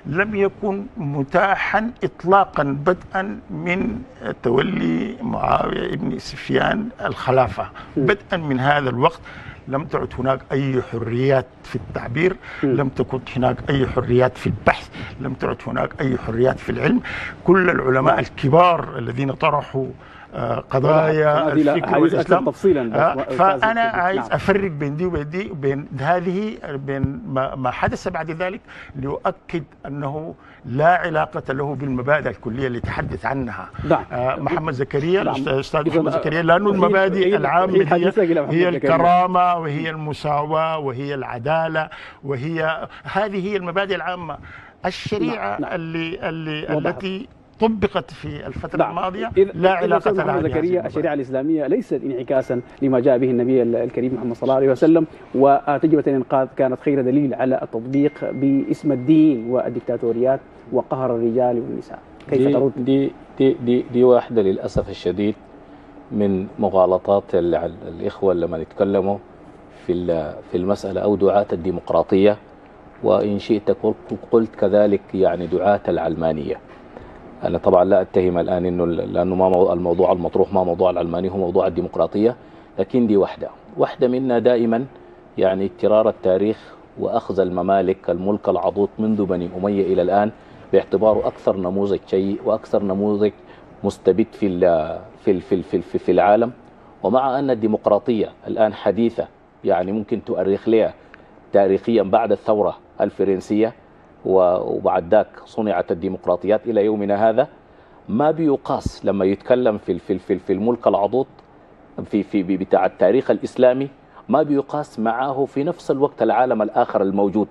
لم يكن متاحا اطلاقا بدءا من تولي معاوية بن سفيان الخلافة. بدءا من هذا الوقت. لم تعد هناك أي حريات في التعبير لم تكن هناك أي حريات في البحث لم تعد هناك أي حريات في العلم. كل العلماء الكبار الذين طرحوا آه، قضايا لا- الفكر والإسلام تفصيلا آه، فأنا عايز نعم. أفرق بين دي وبين دي بين هذه بين ما, حدث بعد ذلك ليؤكد أنه لا علاقة له بالمبادئ الكلية اللي تحدث عنها نعم. آه محمد زكريا نعم. الأستاذ أستاذ إذا محمد زكريا لأنه هي- المبادئ العامة هي هي, زكريا. الكرامة وهي المساواة وهي العدالة وهي هذه هي المبادئ العامة الشريعة نعم، نعم. اللي اللي. التي طبقت في الفترة نعم. الماضية إذ- لا أستاذ لها زكريا. الشريعة الإسلامية ليست انعكاسا لما جاء به النبي الكريم محمد صلى الله عليه وسلم وتجربة الإنقاذ كانت خير دليل على التطبيق باسم الدين والدكتاتوريات وقهر الرجال والنساء. كيف دي ترد؟ دي دي دي, دي واحدة للأسف الشديد من مغالطات ال- ال- الإخوة لما يتكلموا في في المسألة أو دعاة الديمقراطية. وإن شئت قل- قلت كذلك يعني دعاة العلمانية. أنا طبعا لا أتهم الآن إنه لأنه ما مو- الموضوع المطروح ما موضوع العلمانية هو موضوع الديمقراطية. لكن دي واحدة. واحدة منا دائما يعني اكترار التاريخ وأخذ الممالك الملك العضوض منذ بني أمية إلى الآن باعتباره أكثر نموذج شيء وأكثر نموذج مستبد في في في في في العالم. ومع أن الديمقراطية الآن حديثة يعني ممكن تؤرخ لها تاريخيا بعد الثورة الفرنسية وبعد ذاك صنعت الديمقراطيات إلى يومنا هذا ما بيقاس لما يتكلم في في في في الملك العضوض في في بتاع التاريخ الإسلامي ما بيقاس معه في نفس الوقت العالم الآخر الموجود.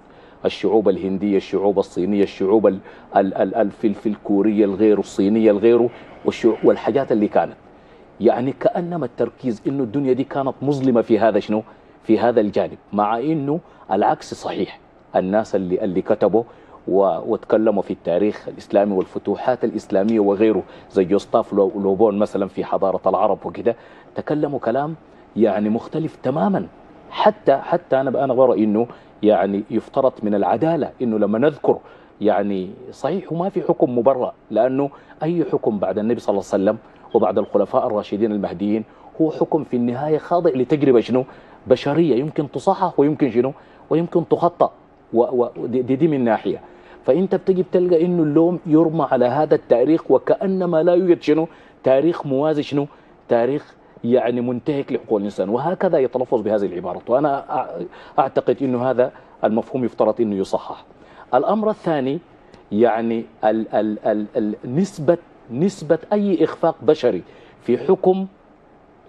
الشعوب الهندية الشعوب الصينية الشعوب ال ال ال ال في, في الكورية الغير الصينية الغير والحاجات اللي كانت. يعني كأنما التركيز إنه الدنيا دي كانت مظلمة في هذا شنو؟ في هذا الجانب مع إنه العكس صحيح. الناس اللي اللي كتبوا وتكلموا في التاريخ الإسلامي والفتوحات الإسلامية وغيره زي جوستاف لو- لوبون مثلا في حضارة العرب وكده تكلموا كلام يعني مختلف تماما. حتى حتى أنا أنا برى إنه يعني يفترض من العدالة إنه لما نذكر يعني صحيح وما في حكم مبرأ لأنه أي حكم بعد النبي صلى الله عليه وسلم وبعد الخلفاء الراشدين المهديين هو حكم في النهاية خاضع لتجربة شنو؟ بشرية يمكن تصحح ويمكن شنو؟ ويمكن تخطأ و- و- دي, دي, دي من ناحية. فأنت بتجي بتلقى إنه اللوم يرمى على هذا التاريخ وكأنما لا يوجد شنو؟ تاريخ موازي شنو؟ تاريخ يعني منتهك لحقوق الإنسان وهكذا يتلفظ بهذه العبارات. وأنا أع- أعتقد إنه هذا المفهوم يفترض إنه يصحح. الأمر الثاني يعني ال ال ال ال نسبة نسبة أي إخفاق بشري في حكم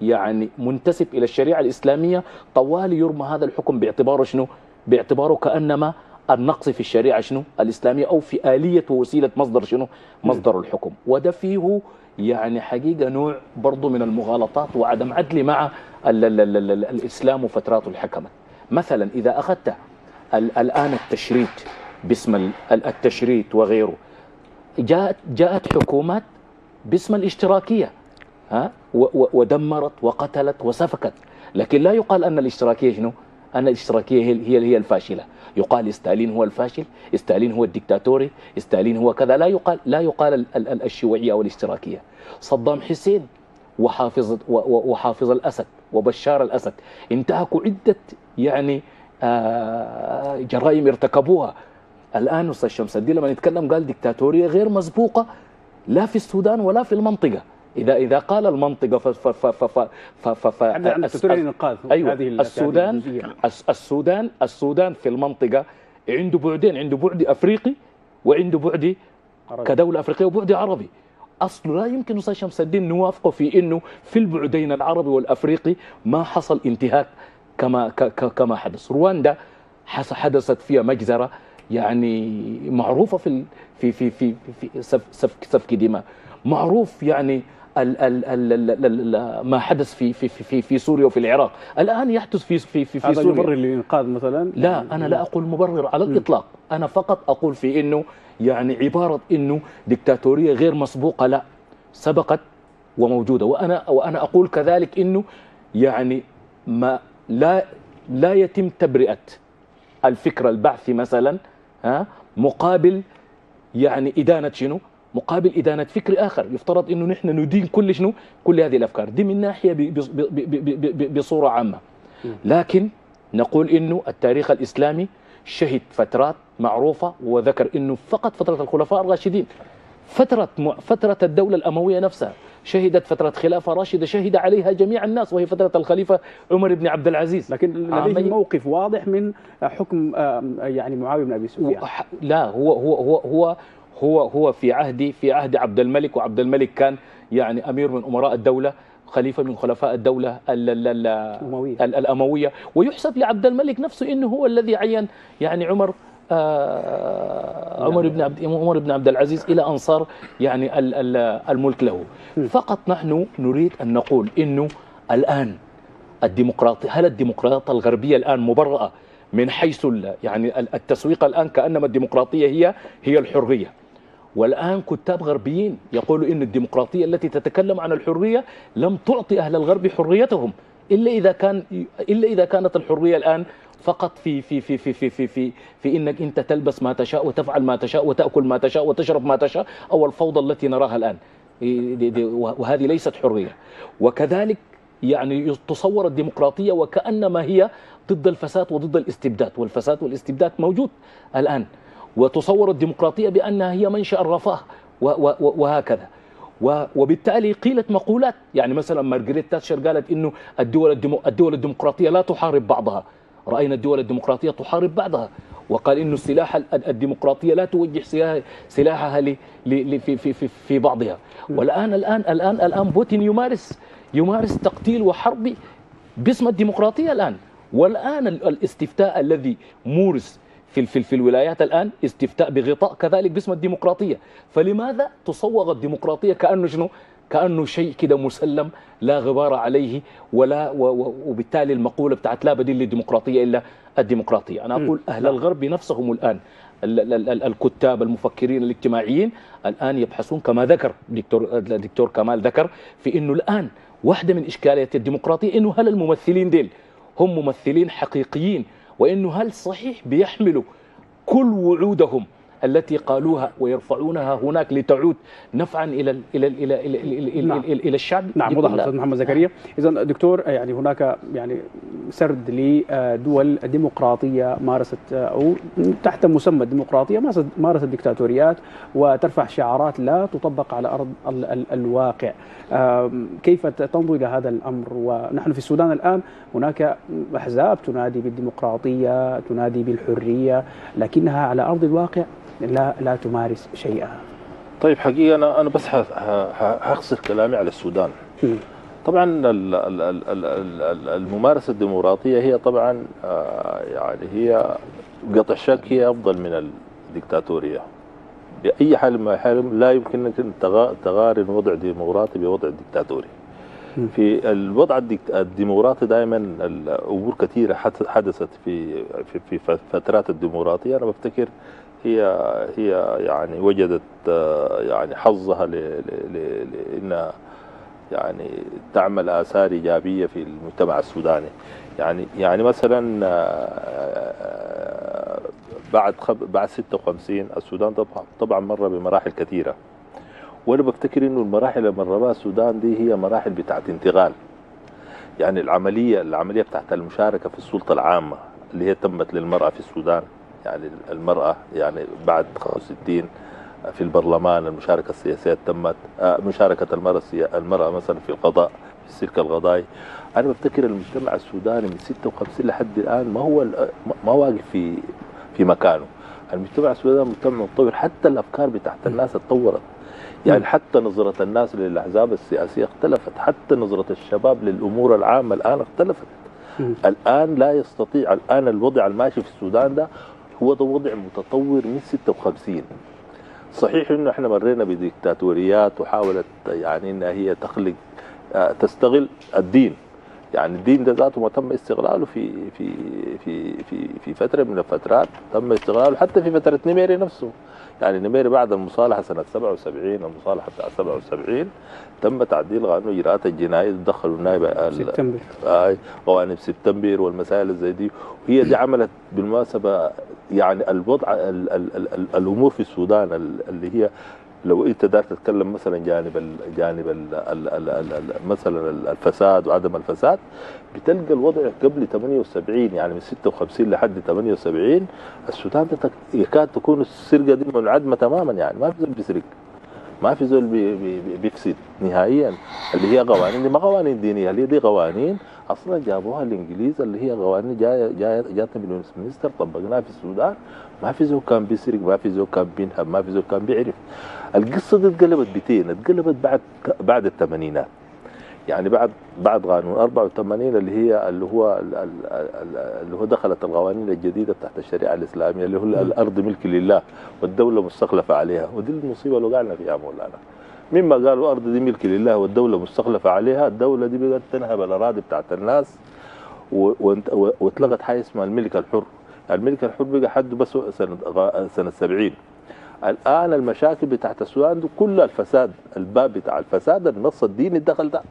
يعني منتسب إلى الشريعة الإسلامية طوال يرمى هذا الحكم باعتباره شنو؟ باعتباره كأنما النقص في الشريعة شنو؟ الإسلامية أو في آلية ووسيلة مصدر شنو؟ مصدر الحكم. وده فيه يعني حقيقة نوع برضو من المغالطات وعدم عدل مع ال ال ال ال الإسلام وفتراته الحكمة. مثلا إذا أخذت ال الآن التشريد باسم ال- ال- التشريد وغيره جاءت جاءت حكومات باسم الاشتراكية ها؟ ودمرت وقتلت وسفكت. لكن لا يقال أن الاشتراكية شنو؟ أن الاشتراكية هي هي الفاشلة. يقال ستالين هو الفاشل ستالين هو الدكتاتوري ستالين هو كذا. لا يقال لا يقال ال- ال- ال- الشيوعية أو الاشتراكية. صدام حسين وحافظ وحافظ الأسد وبشار الأسد. انتهكوا عدة يعني آه، جرائم ارتكبوها. الآن أستاذ شمس الدين لما نتكلم قال ديكتاتورية غير مسبوقة لا في السودان ولا في المنطقة. إذا إذا قال المنطقة ف ف ف ف ف ف ف هذه ال- السودان السودان السودان في المنطقة عنده بعدين عنده بعد أفريقي وعنده بعد عربي. كدولة أفريقية وبعد عربي. اصله لا يمكن أستاذ شمس الدين نوافقه في إنه في البعدين العربي والأفريقي ما حصل انتهاك كما كما حدث. رواندا حدثت فيها مجزرة يعني معروفة في في في في, في سف سفك سفك دماء. معروف يعني ال ال ال ال ال ال ما حدث في في في في, سوريا وفي العراق. الآن يحدث في في في, في هذا سوريا. يبرر للانقاذ مثلا؟ لا أنا لا أقول مبرر على الإطلاق. أنا فقط أقول في إنه يعني عبارة إنه دكتاتوريه غير مسبوقة لا. سبقت وموجودة. وأنا وأنا أقول كذلك إنه يعني ما لا لا يتم تبرئة الفكر البعثي مثلا ها مقابل يعني إدانة شنو؟ مقابل إدانة فكر آخر. يفترض إنه نحن ندين كل شنو؟ كل هذه الأفكار. دي من ناحية ب- ب- ب- ب- ب- ب- بصورة عامة. لكن نقول إنه التاريخ الإسلامي شهد فترات معروفة وذكر إنه فقط فترة الخلفاء الراشدين. فترة م- فترة الدولة الأموية نفسها. شهدت فترة خلافة راشدة شهد عليها جميع الناس وهي فترة الخليفة عمر بن عبد العزيز. لكن لديه. موقف واضح من حكم يعني معاوية بن أبي سفيان. لا هو هو هو هو هو هو في عهدي في عهد عبد الملك وعبد الملك كان يعني أمير من أمراء الدولة خليفة من خلفاء الدولة ال ال ال الأموية. ال- الأموية. ويحسب لعبد الملك نفسه إنه هو الذي عين يعني عمر آه عمر بن عبد عمر بن عبد العزيز إلى أن صار يعني ال- ال- الملك له. فقط نحن نريد أن نقول إنه الآن الديمقراطية هل الديمقراطية الغربية الآن مبرأة من حيث يعني ال- التسويق الآن كأنما الديمقراطية هي هي الحرية؟ والآن كتاب غربيين يقولوا إن الديمقراطية التي تتكلم عن الحرية لم تعطي أهل الغرب حريتهم إلا إذا كان إلا إذا كانت الحرية الآن فقط في في في في في في في, في إنك أنت تلبس ما تشاء وتفعل ما تشاء وتأكل ما تشاء وتشرب ما تشاء أو الفوضى التي نراها الآن. وهذه ليست حرية. وكذلك يعني تصور الديمقراطية وكأنما هي ضد الفساد وضد الاستبداد والفساد والاستبداد موجود الآن. وتصور الديمقراطية بأنها هي منشأ الرفاه وهكذا. وبالتالي قيلت مقولات يعني مثلا مارغريت تاتشر قالت إنه الدول الديمو الدول الديمقراطية لا تحارب بعضها. رأينا الدول الديمقراطية تحارب بعضها. وقال إنه السلاح ال- الديمقراطية لا توجه سلاح- سلاحها في في في في بعضها. والآن الآن الآن الآن بوتين يمارس يمارس تقتيل وحرب باسم الديمقراطية الآن. والآن ال- الاستفتاء الذي مورس في في في الولايات الآن استفتاء بغطاء كذلك باسم الديمقراطية. فلماذا تصوغ الديمقراطية كأنه شنو؟ كأنه شيء كده مسلم لا غبار عليه ولا وبالتالي المقولة بتاعت لا بديل للديمقراطية إلا الديمقراطية. أنا أقول أهل الغرب نفسهم الآن ال- ال- ال- الكتاب المفكرين الاجتماعيين الآن يبحثون كما ذكر دكتور الدكتور كمال ذكر في إنه الآن واحدة من اشكاليات الديمقراطية إنه هل الممثلين ديل هم ممثلين حقيقيين وإنه هل صحيح بيحملوا كل وعودهم التي قالوها ويرفعونها هناك لتعود نفعا إلى ال إلى ال إلى إلى إلى, إلى, نعم. إلى, الشعب نعم وضح لا. الاستاذ محمد زكريا اذا دكتور يعني هناك يعني سرد لدول ديمقراطية مارست أو تحت مسمى الديمقراطية مارست- مارست ديكتاتوريات وترفع شعارات لا تطبق على أرض ال ال الواقع كيف تنظر إلى هذا الأمر ونحن في السودان الآن هناك أحزاب تنادي بالديمقراطية تنادي بالحرية لكنها على أرض الواقع لا لا تمارس شيئا. طيب حقيقة أنا أنا بس حقصر كلامي على السودان. طبعا ال- ال- ال- ال- ال- ال- الممارسة الديمقراطية هي طبعا آه، يعني هي قطع شك هي أفضل من الدكتاتورية بأي حال من الأحوال لا يمكن تغا- تقارن وضع ديمقراطي بوضع دكتاتوري. في الوضع الديمقراطي دائما الأمور كثيرة حت- حدثت في في فترات الديمقراطية. أنا بفتكر هي هي يعني وجدت آه، يعني حظها ل- ل- ل- لأنها يعني تعمل آثار إيجابية في المجتمع السوداني. يعني يعني مثلا آه، بعد خب بعد 56 السودان طبعا طبعا مر بمراحل كثيرة. وأنا بفتكر إنه المراحل اللي مر بها السودان دي هي مراحل بتاعت انتقال. يعني العملية العملية بتاعت المشاركة في السلطة العامة اللي هي تمت للمرأة في السودان. يعني المرأة يعني بعد 65 في البرلمان المشاركة السياسية تمت آه، مشاركة المرأة السيا- المرأة مثلا في القضاء في السلك القضائي أنا بفتكر المجتمع السوداني من 56 لحد الآن ما هو ما واقف في في مكانه المجتمع السوداني مجتمع متطور حتى الأفكار بتاعت الناس اتطورت يعني. حتى نظرة الناس للأحزاب السياسية اختلفت حتى نظرة الشباب للأمور العامة الآن اختلفت. الآن لا يستطيع الآن الوضع الماشي في السودان ده هو ده وضع متطور من 56 صحيح إنه إحنا مرينا بديكتاتوريات وحاولت يعني إنها هي تخلق آه، تستغل الدين. يعني الدين ده ذاته ما تم استغلاله في في في في في فترة من الفترات تم استغلاله حتى في فترة نميري نفسه. يعني نميري بعد المصالحة سنة 77 المصالحه بتاع 77 تم تعديل قانون الاجراءات الجنائيه دخلوا النائب ال- سبتمبر. آه، قوانين سبتمبر والمسائل زي دي. وهي دي عملت بالمناسبة يعني الوضع ال ال ال ال الأمور في السودان ال- اللي هي لو أنت دار تتكلم مثلا جانب ال جانب ال ال ال ال ال مثلا ال- الفساد وعدم الفساد بتلقى الوضع قبل 78 يعني من 56 لحد 78 السودان يكاد تكون السرقة دي منعدمة تماما يعني ما في زول بيسرق ما في زول بي بي بي- بيفسد نهائيا اللي هي قوانين ما قوانين دينية اللي دي قوانين أصلا جابوها الإنجليز اللي هي قوانين جاية جاتنا من الويستمنستر طبقناها في السودان. ما في زول كان بيسرق ما في زول كان بينهب ما في زول كان بيعرف. القصة دي اتقلبت بتين اتقلبت بعد بعد الثمانينات. يعني بعد بعد قانون 84 اللي هي اللي هو ال- ال- ال- اللي هو دخلت القوانين الجديدة تحت الشريعة الإسلامية اللي هو الأرض ملك لله والدولة مستخلفة عليها. ودي المصيبة اللي وقعنا فيها مولانا. مما قالوا الأرض دي ملك لله والدولة مستخلفة عليها. الدولة دي بقت تنهب الأراضي بتاعت الناس واتلغت حاجة اسمها الملك الحر. الملك الحر بقى حده بس سنة غا- سنة 70 الآن المشاكل بتاعت السودان دي كل الفساد الباب بتاع الفساد النص الديني دخل ده.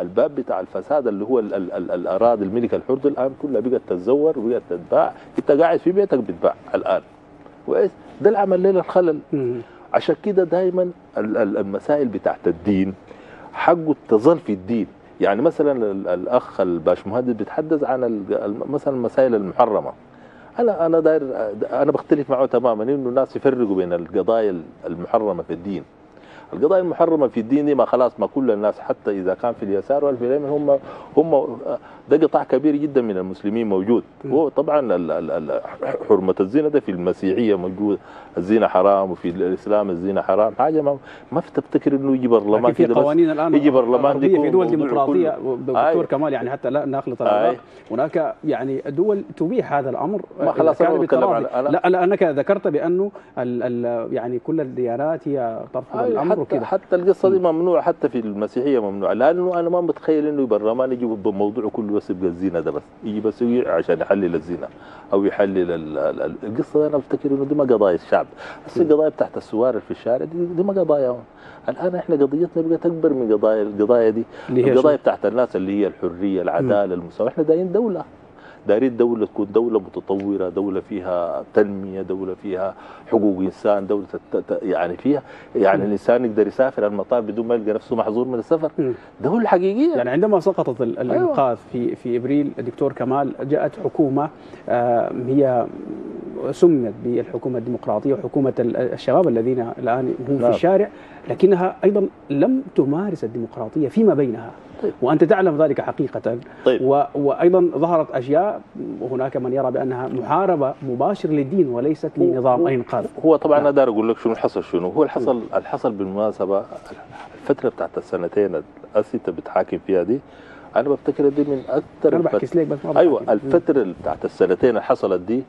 الباب بتاع الفساد اللي هو ال ال ال الأراضي الملك الحر دي الآن كلها بقت تتزور وبقت تتباع. انت قاعد في بيتك بتباع الآن. كويس ده اللي عمل لنا الخلل. عشان كده دايما ال- ال- المسائل بتاعت الدين حقه تظل في الدين. يعني مثلا ال- الأخ الباشمهندس بيتحدث عن مثلا المسائل المحرمة. أنا أنا داير أنا بختلف معه تماما إنه الناس يفرقوا بين القضايا المحرمة في الدين. القضايا المحرمة في الدين دي ما خلاص ما كل الناس حتى إذا كان في اليسار ولا في اليمين هم هم ده قطاع كبير جدا من المسلمين موجود هو طبعا حرمة الزنا ده في المسيحية موجود الزنا حرام وفي الإسلام الزنا حرام حاجة ما ما تفتكر إنه يجي برلمان في قوانين الآن يجي برلمان في دول كله. دكتور. كمال يعني حتى لا نخلط آي. الاراء هناك يعني دول تبيح هذا الأمر ما خلاص أنا بتكلم. عن- أنا- لا لانك ذكرت بأنه ال ال يعني كل الديانات هي ترفض أي الأمر حتى القصة دي ممنوعه حتى في المسيحية ممنوعه لأنه أنا ما متخيل إنه برلمان يجي بموضوع كله بس يبقى الزنا ده بس. يجي بس يجي عشان يحلل الزنا أو يحلل ال- ال- ال- القصة أنا بفتكر إنه دي ما قضايا الشعب. بس القضايا بتاعت السواري في الشارع دي, دي ما قضاياهم الآن إحنا قضيتنا بقت أكبر من قضايا القضايا دي. القضايا؟ بتاعت الناس اللي هي الحرية العدالة المساواة. إحنا دايرين دولة. دايرين دولة تكون دولة متطورة دولة فيها تنمية دولة فيها حقوق إنسان دولة يعني فيها يعني الإنسان يقدر يسافر المطار بدون ما يلقى نفسه محظور من السفر. دولة حقيقية. يعني عندما سقطت ال- الإنقاذ في في إبريل الدكتور كمال جاءت حكومة آه، هي سميت بالحكومة الديمقراطية وحكومة ال- الشباب الذين الآن هم في نعم. الشارع لكنها أيضا لم تمارس الديمقراطية فيما بينها. طيب. وأنت تعلم ذلك حقيقة طيب. و وأيضا ظهرت أشياء وهناك من يرى بأنها محاربة مباشر للدين وليست لنظام هو- الانقاذ هو طبعا أنا داير أقول لك شنو الحصل شنو هو الحصل الحصل بالمناسبة الفترة بتاعت السنتين الأسي أنت بتحاكم فيها دي أنا بفتكر دي من أكثر أنا بحكي لك بس ما أيوه بحكي. الفترة اللي بتاعت السنتين اللي حصلت دي.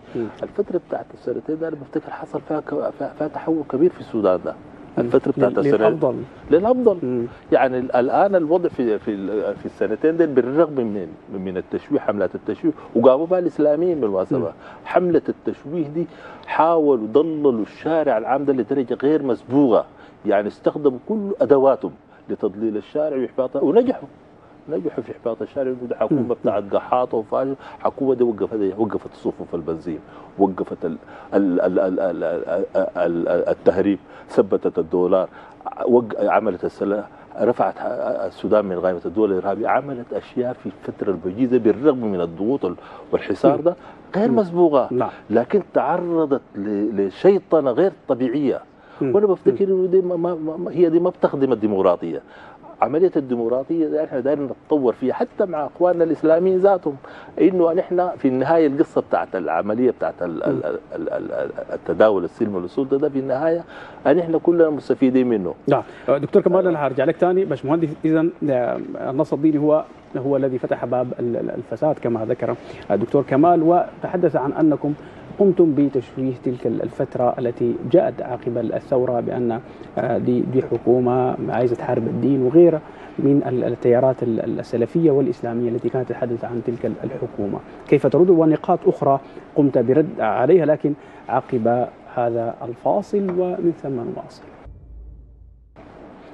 الفترة بتاعت السنتين ده أنا بفتكر حصل فيها ك- فيها, تحول كبير في السودان ده. الفترة بتاعت السنتين للأفضل. للأفضل. مم. يعني ال- الآن الوضع في في في السنتين دول بالرغم من من التشويه حملات التشويه. وقاموا بها الاسلاميين بالمناسبة. حملة التشويه دي حاولوا ضللوا الشارع العام ده لدرجة غير مسبوقه يعني استخدموا كل أدواتهم لتضليل الشارع وإحباطه ونجحوا. نجحوا في إحباط الشارع الحكومة بتاعت قحاطه وفاشل الحكومة دي وقفت وقفت صفوف البنزين وقفت التهريب ثبتت الدولار عملت السلاح رفعت السودان من غايمه الدول الإرهابية عملت أشياء في الفترة الوجيزه بالرغم من الضغوط والحصار ده غير مسبوقة. لكن تعرضت لشيطنة غير طبيعية. وأنا بفتكر ما ما هي دي ما بتخدم الديمقراطية. عملية الديمقراطية دي إحنا دايرين نتطور فيها حتى مع إخواننا الإسلاميين ذاتهم إنه نحن في النهاية القصة بتاعت العملية بتاعت ال- ال- ال- ال- ال- التداول السلمي والسلطه ده في النهاية ان إحنا كلنا مستفيدين منه. نعم. دكتور كمال أنا هرجع لك ثاني باشمهندس اذا النص الديني هو هو الذي فتح باب ال- ال- الفساد كما ذكر الدكتور كمال وتحدث عن أنكم قمتم بتشويه تلك الفترة التي جاءت عقب الثورة بأن آه، دي دي حكومة عايزة تحارب الدين وغيرها من ال- التيارات ال- السلفية والإسلامية التي كانت تتحدث عن تلك ال- الحكومة. كيف ترد؟ ونقاط أخرى قمت برد عليها لكن عقب هذا الفاصل ومن ثم نواصل.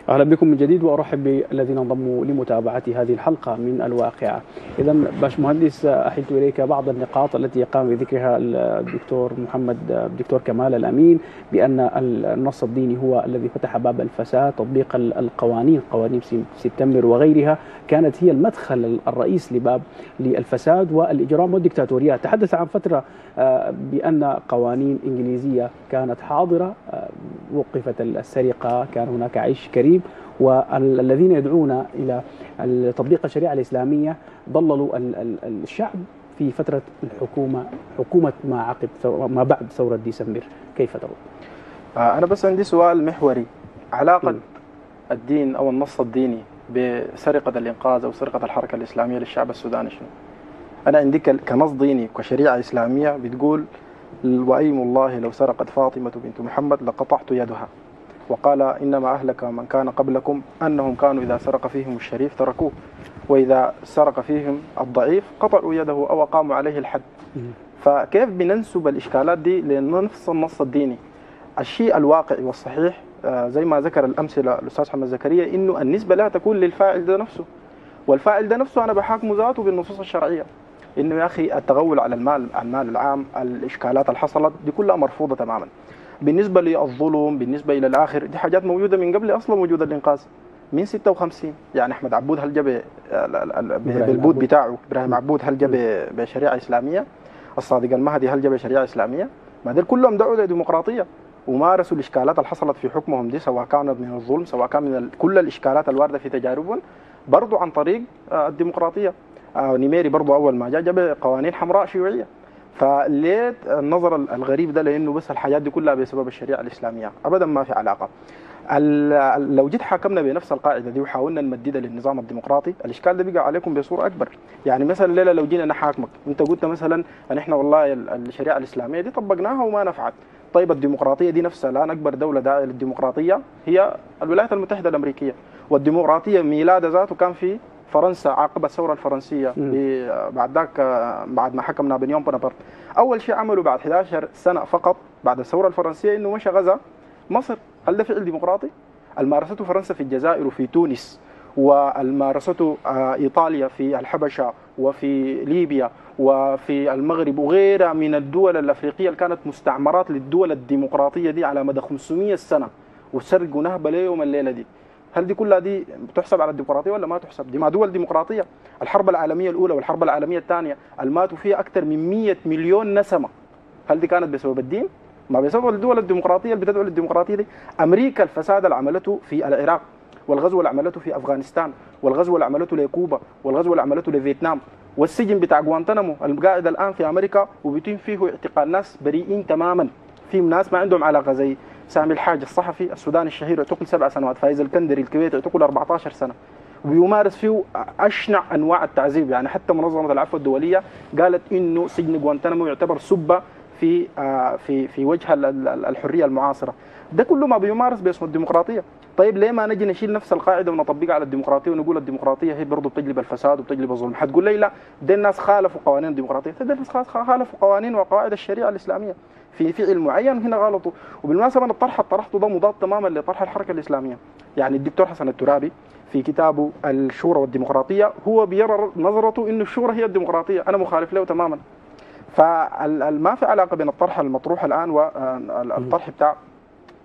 أهلا بكم من جديد وأرحب بالذين انضموا لمتابعة هذه الحلقة من الواقعه. إذا باشمهندس احلت إليك بعض النقاط التي قام بذكرها الدكتور محمد الدكتور كمال الأمين بأن النص الديني هو الذي فتح باب الفساد، تطبيق ال- القوانين قوانين سبتمبر وغيرها كانت هي المدخل الرئيس لباب للفساد والإجرام والدكتاتوريات، تحدث عن فترة آه، بأن قوانين إنجليزية كانت حاضرة آه، وقفت السرقة، كان هناك عيش كريم والذين يدعون إلى تطبيق الشريعة الإسلامية ضللوا ال- ال- الشعب في فترة الحكومة حكومة ما عقب ثورة ما بعد ثورة ديسمبر، كيف ترى؟ آه، أنا بس عندي سؤال محوري علاقة م. الدين أو النص الديني بسرقة الإنقاذ أو سرقة الحركة الإسلامية للشعب السوداني شنو؟ أنا عندي كنص ديني كشريعة إسلامية بتقول وأيم الله لو سرقت فاطمة بنت محمد لقطعت يدها وقال إنما أهلك من كان قبلكم أنهم كانوا إذا سرق فيهم الشريف تركوه وإذا سرق فيهم الضعيف قطعوا يده أو أقاموا عليه الحد. فكيف بننسب الإشكالات دي لنفس النص الديني؟ الشيء الواقعي والصحيح آه، زي ما ذكر الأمثلة الأستاذ محمد زكريا إنه النسبة لا تكون للفاعل ده نفسه. والفاعل ده نفسه أنا بحاكمه ذاته بالنصوص الشرعية. إنه يا أخي التغول على المال المال العام الإشكالات اللي حصلت دي كلها مرفوضة تماما. بالنسبة للظلم بالنسبة إلى الآخر دي حاجات موجودة من قبل أصلا وجود الإنقاذ. من 56 يعني أحمد عبود هل جاب ال- ال- ال- بالبود. بتاعه إبراهيم عبود هل جاب بشريعة إسلامية؟ الصادق المهدي هل جاب شريعة إسلامية؟ ما دول كلهم دعوا لديمقراطية ومارسوا الإشكالات اللي حصلت في حكمهم دي سواء كانت من الظلم سواء كان من كل الإشكالات الواردة في تجاربهم برضو عن طريق آه، الديمقراطية. آه، نيميري برضو أول ما جاء جاب قوانين حمراء شيوعية. فليه النظر الغريب ده لأنه بس الحاجات دي كلها بسبب الشريعة الإسلامية. ابدا ما في علاقة. لو جيت حكمنا بنفس القاعدة دي وحاولنا نمددها للنظام الديمقراطي الإشكال ده بقى عليكم بصورة أكبر. يعني مثلا ليله لو جينا نحاكمك أنت قلت مثلا إن إحنا والله ال- الشريعة الإسلامية دي طبقناها وما نفعت. طيب الديمقراطية دي نفسها الآن أكبر دولة داعيه للديمقراطيه هي الولايات المتحدة الأمريكية. والديمقراطية ميلاد ذاته كان في فرنسا عقب الثورة الفرنسية بعد ذاك بعد ما حكم نابليون بونابرت. أول شيء عملوا بعد 11 سنة فقط بعد الثورة الفرنسية إنه مشى غزا مصر هل ده فعل ديمقراطي؟ المارسته فرنسا في الجزائر وفي تونس والمارسته آه، إيطاليا في الحبشة وفي ليبيا وفي المغرب وغيرها من الدول الأفريقية اللي كانت مستعمرات للدول الديمقراطية دي على مدى 500 سنة. وسرقوا نهبه ليوم الليلة دي. هل دي كلها دي تحسب على الديمقراطية ولا ما تحسب؟ دي ما دول ديمقراطية. الحرب العالمية الأولى والحرب العالمية الثانية الماتوا فيها أكثر من 100 مليون نسمة. هل دي كانت بسبب الدين؟ ما بسبب الدول الديمقراطية اللي بتدعو للديمقراطية دي. أمريكا الفساد اللي عملته في العراق والغزو اللي عملته في أفغانستان والغزو اللي عملته لكوبا والغزو اللي عملته لفيتنام. والسجن بتاع غوانتنامو القاعد الآن في أمريكا وبيتم فيه اعتقال ناس بريئين تماما. في ناس ما عندهم علاقة زي سامي الحاج الصحفي السوداني الشهير اعتقل سبع سنوات فايز الكندري الكويتي اعتقل 14 سنة. وبيمارس فيه أشنع أنواع التعذيب يعني حتى منظمة العفو الدولية قالت إنه سجن غوانتنامو يعتبر سبة في آه، في في وجه ال- ال- الحرية المعاصرة. ده كله ما بيمارس باسم الديمقراطية. طيب ليه ما نجي نشيل نفس القاعدة ونطبقها على الديمقراطية ونقول الديمقراطية هي برضه بتجلب الفساد وبتجلب الظلم؟ حتقول لي لا ده الناس خالفوا قوانين الديمقراطية. ده الناس خالفوا قوانين وقواعد الشريعة الإسلامية. في فعل معين هنا غلطوا. وبالمناسبة أنا الطرح اللي طرحته ده مضاد تماما لطرح الحركة الإسلامية. يعني الدكتور حسن الترابي في كتابه الشورى والديمقراطية هو بيرى نظرته انه الشورى هي الديمقراطية. أنا مخالف له تماما. فما في علاقة بين الطرح المطروح الآن والطرح بتاع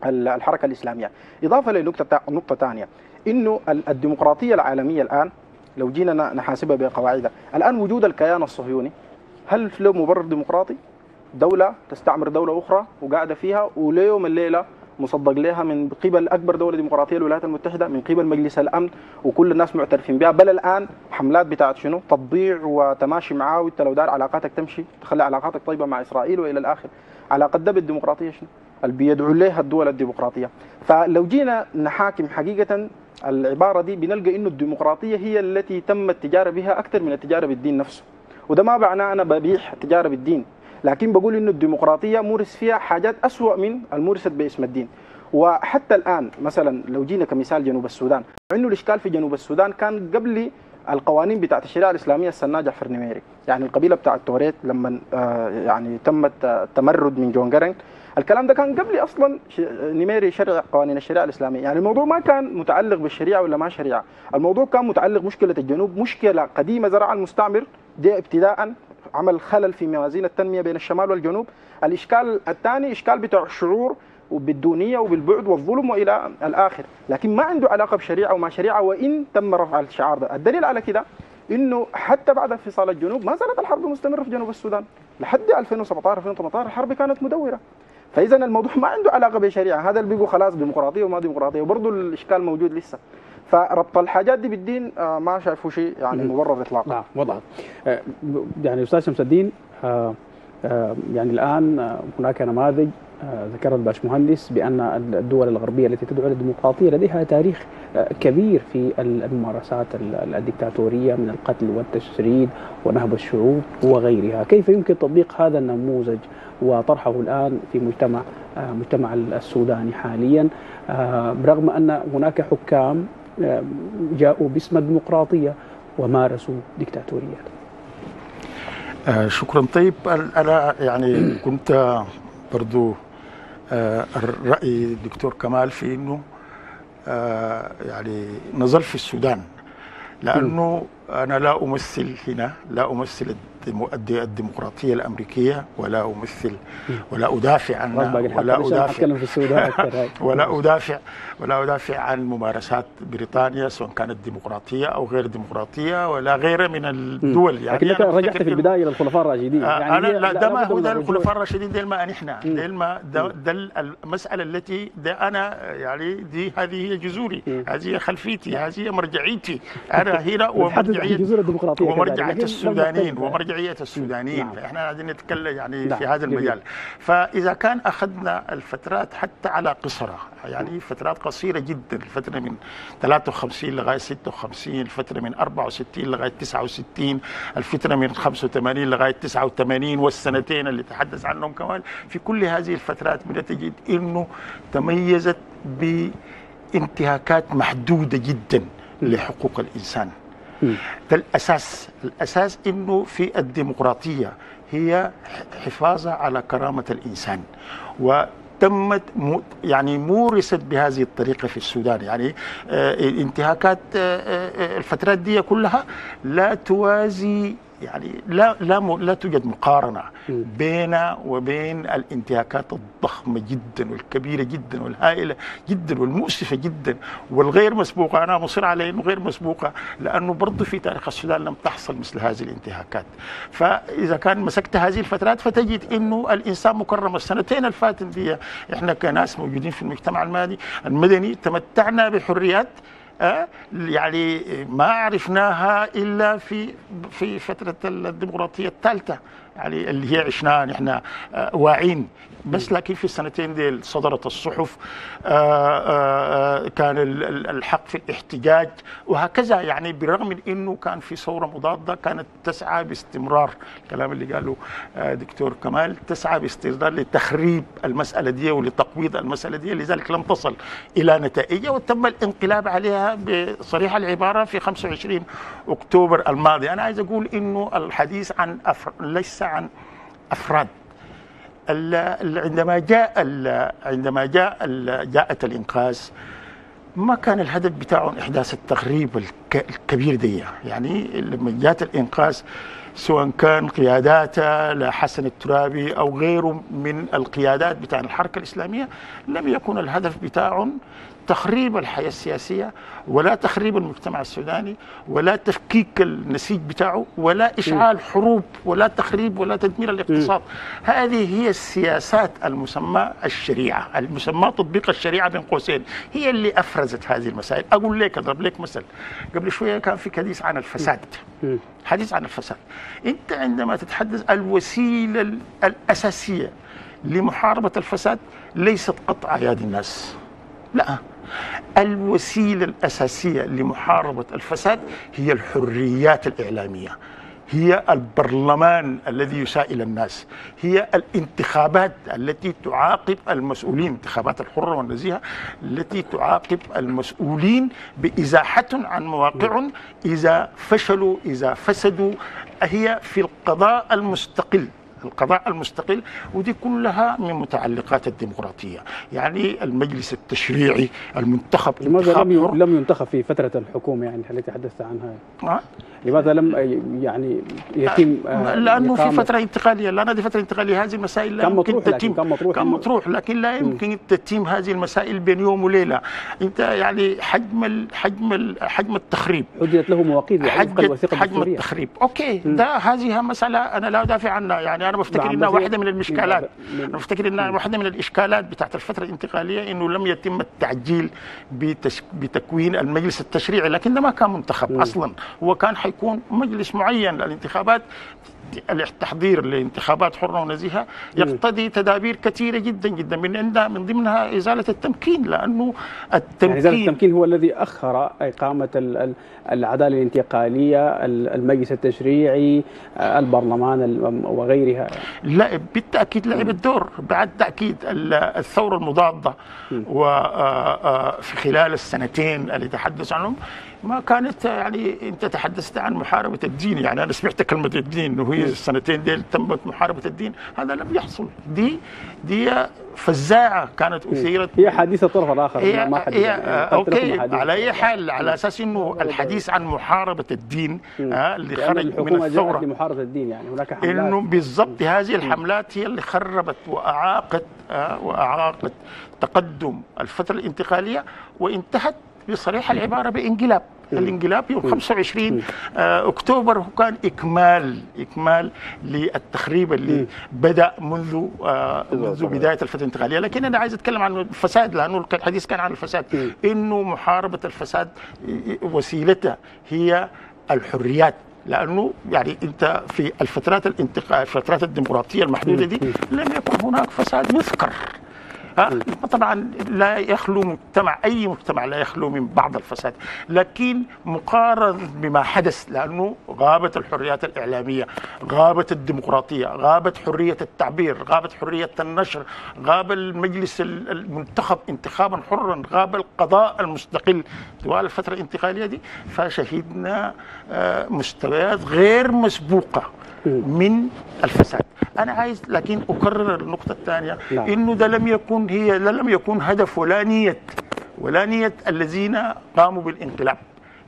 ال- الحركة الإسلامية. إضافة لنقطه نقطة ثانية. إنه ال- الديمقراطية العالمية الآن لو جينا نحاسبها بقواعدها الآن وجود الكيان الصهيوني هل له مبرر ديمقراطي؟ دولة تستعمر دولة أخرى وقاعدة فيها وليوم الليلة مصدق لها من قبل أكبر دولة ديمقراطية الولايات المتحدة من قبل مجلس الأمن وكل الناس معترفين بها. بل الآن حملات بتاعت شنو؟ تطبيع وتماشي معاه وانت لو دار علاقاتك تمشي تخلي علاقاتك طيبة مع إسرائيل وإلى الآخر. علاقة ده بالديمقراطيه شنو؟ اللي بيدعو لها الدول الديمقراطية. فلو جينا نحاكم حقيقة العبارة دي بنلقى إنه الديمقراطية هي التي تم التجارة بها أكثر من التجارة بالدين نفسه. وده ما معناه أنا ببيح التجاره بالدين. لكن بقول إنه الديمقراطية مورس فيها حاجات أسوأ من المورست باسم الدين. وحتى الآن مثلا لو جينا كمثال جنوب السودان انه الإشكال في جنوب السودان كان قبل القوانين بتاعت الشريعة الإسلامية السنة جعفر نميري يعني القبيلة بتاعت توريت لما آه يعني تم التمرد من جون جرن الكلام ده كان قبل أصلا نميري يشرع قوانين الشريعة الإسلامية. يعني الموضوع ما كان متعلق بالشريعة ولا ما شريعة. الموضوع كان متعلق مشكلة الجنوب مشكلة قديمة زرعها المستعمر دي ابتداء عمل خلل في موازين التنمية بين الشمال والجنوب. الإشكال الثاني إشكال بتاع الشعور وبالدونيه وبالبعد والظلم وإلى الآخر. لكن ما عنده علاقة بشريعة وما شريعة وإن تم رفع الشعار ده. الدليل على كده إنه حتى بعد انفصال الجنوب ما زالت الحرب مستمرة في جنوب السودان. لحد 2017 2018 الحرب كانت مدورة. فاذا الموضوع ما عنده علاقة بشريعة. هذا اللي بيقول خلاص ديمقراطية وما ديمقراطية. وبرضه الإشكال موجود لسه. فربط الحاجات دي بالدين آه ما شايفه شيء يعني مبرر اطلاقا. نعم وضعت آه يعني أستاذ شمس الدين آه يعني الآن هناك نماذج ذكر الباشمهندس بأن الدول الغربية التي تدعو للديمقراطيه لديها تاريخ كبير في الممارسات الدكتاتوريه من القتل والتشريد ونهب الشعوب وغيرها، كيف يمكن تطبيق هذا النموذج وطرحه الآن في مجتمع مجتمع السوداني حاليا؟ برغم أن هناك حكام جاءوا باسم الديمقراطية ومارسوا دكتاتوريات. آه شكرا طيب أنا يعني كنت برضو آه الرأي الدكتور كمال في إنه آه يعني نظل في السودان لأنه أنا لا أمثل هنا لا أمثل الديمقراطية الأمريكية ولا أمثل ولا أدافع عنها ولا أدافع ولا أدافع ولا أدافع عن ممارسات بريطانيا سواء كانت ديمقراطية أو غير ديمقراطية ولا غيرها من الدول. يعني لكنك رجعت في البداية للخلفاء الراشدين. يعني أنا لا ده ما هو ده الخلفاء الراشدين ديل ما نحن ديل ما ده, ده المسألة التي ده أنا يعني دي هذه هي جذوري. هذه هي خلفيتي هذه هي مرجعيتي. أنا هنا ومرجعية ومرجعية السودانيين ومرجعية مرجعيه السودانيين نعم. فإحنا قاعدين نتكلم يعني نعم. في هذا المجال فإذا كان أخذنا الفترات حتى على قصرها يعني فترات قصيرة جدا الفترة من 53 لغاية 56 الفترة من 64 لغاية 69 الفترة من 85 لغاية 89 والسنتين اللي تحدث عنهم كمان في كل هذه الفترات بنتجد إنه تميزت بانتهاكات محدودة جدا لحقوق الإنسان ده الأساس الاساس إنه في الديمقراطية هي حفاظها على كرامة الإنسان. وتمت يعني مورست بهذه الطريقة في السودان. يعني انتهاكات الفترات دي كلها لا توازي يعني لا لا لا توجد مقارنة بين وبين الانتهاكات الضخمة جدا والكبيرة جدا والهائلة جدا والمؤسفة جدا والغير مسبوقة. أنا مصر على انه غير مسبوقة لأنه برضه في تاريخ السودان لم تحصل مثل هذه الانتهاكات. فإذا كان مسكت هذه الفترات فتجد إنه الإنسان مكرم. السنتين الفاتن دي إحنا كناس موجودين في المجتمع المدني المدني تمتعنا بحريات؟ يعني ما عرفناها إلا في في فترة الديمقراطية الثالثة. يعني اللي هي عشناها نحن واعين. بس لكن في السنتين دي صدرت الصحف آآ آآ كان الحق في الاحتجاج. وهكذا يعني بالرغم من إنه كان في ثوره مضادة كانت تسعى باستمرار الكلام اللي قاله دكتور كمال تسعى باستمرار لتخريب المسألة دي ولتقويض المسألة دي. لذلك لم تصل إلى نتائج وتم الانقلاب عليها بصريح العبارة في 25 أكتوبر الماضي. أنا عايز أقول إنه الحديث عن أفر... ليس عن أفراد. عندما جاء عندما جاء جاءت الإنقاذ ما كان الهدف بتاعهم إحداث التخريب الكبير دي. يعني لما جاءت الإنقاذ سواء كان قياداته لحسن الترابي أو غيره من القيادات بتاع الحركة الإسلامية لم يكن الهدف بتاعهم تخريب الحياة السياسية ولا تخريب المجتمع السوداني ولا تفكيك النسيج بتاعه ولا إشعال حروب ولا تخريب ولا تدمير الاقتصاد. هذه هي السياسات المسمى الشريعة المسمى تطبيق الشريعة بين قوسين. هي اللي أفرزت هذه المسائل. أقول لك أضرب لك مثل. قبل شوية كان في حديث عن الفساد. حديث عن الفساد. أنت عندما تتحدث الوسيلة الأساسية لمحاربة الفساد ليست قطع ايادي الناس. لا. الوسيله الأساسية لمحاربة الفساد هي الحريات الإعلامية هي البرلمان الذي يسائل الناس هي الانتخابات التي تعاقب المسؤولين انتخابات الحرة والنزيهة التي تعاقب المسؤولين بإزاحتهم عن مواقعهم إذا فشلوا إذا فسدوا هي في القضاء المستقل. القضاء المستقل ودي كلها من متعلقات الديمقراطية. يعني المجلس التشريعي المنتخب لماذا لم. لم ينتخب في فترة الحكومة يعني التي تحدثت عنها؟ آه. لماذا لم يعني يتم آه، لأنه في فترة انتقالية. لأن هذه فترة انتقالية. هذه المسائل لا يمكن تتم. كان مطروح. كان مطروح لكن لا يمكن تتم هذه المسائل بين يوم وليلة. انت يعني حجم ال حجم ال حجم التخريب. حددت له مواقيت حجم التخريب. أوكي ده هذه مسألة أنا لا ادافع عنها. يعني أنا بفتكر إنها واحدة من المشكلات أنا بفتكر إنها واحدة من الإشكالات بتاعت الفترة الانتقالية إنه لم يتم التعجيل بتش... بتكوين المجلس التشريعي لكن ده ما كان منتخب أصلا. هو كان حيكون مجلس معين للانتخابات. التحضير لانتخابات حرة ونزيهة يقتضي تدابير كثيرة جدا جدا من عندها من ضمنها إزالة التمكين التمكين يعني ذلك التمكين هو الذي أخر إقامة ال- ال- العدالة الانتقالية ال- المجلس التشريعي آه، البرلمان ال- وغيرها. لا بالتأكيد لعب الدور. بعد تأكيد ال- الثورة المضادة وفي خلال السنتين اللي تحدث عنهم ما كانت يعني انت تحدثت عن محاربة الدين يعني أنا سمعت كلمة الدين انه هي السنتين دي تمت محاربة الدين هذا لم يحصل. دي دي فزاعة كانت أثيرت. هي حديث الطرف الآخر هي ما حد هي يعني آه، okay. على أي حال على أساس إنه الحديث عن محاربة الدين آه، اللي خرج من الثورة. لمحاربة الدين يعني هناك حملات. إنه بالضبط هذه الحملات هي اللي خربت وأعاقت آه، وأعاقت تقدم الفترة الانتقالية وانتهت بصريح العبارة بإنقلاب. الإنقلاب يوم 25 آه، أكتوبر هو كان إكمال إكمال للتخريب اللي بدأ منذ آه، منذ بداية الفترة الانتقالية. لكن أنا عايز أتكلم عن الفساد لأنه الحديث كان عن الفساد. إنه محاربة الفساد وسيلتها هي الحريات. لأنه يعني أنت في الفترات الانتقال الفترات الديمقراطية المحدودة دي لم يكن هناك فساد يذكر؟ طبعا لا يخلو مجتمع أي مجتمع لا يخلو من بعض الفساد. لكن مقارن بما حدث لأنه غابت الحريات الإعلامية غابت الديمقراطية غابت حرية التعبير غابت حرية النشر غاب المجلس ال- المنتخب انتخابا حرا غاب القضاء المستقل. طوال الفترة الانتقالية دي فشهدنا آه، مستويات غير مسبوقة. من الفساد. أنا عايز لكن أكرر النقطة الثانية نعم. إنه ده لم يكن هي لم يكن هدف ولا نية ولا نية الذين قاموا بالانقلاب.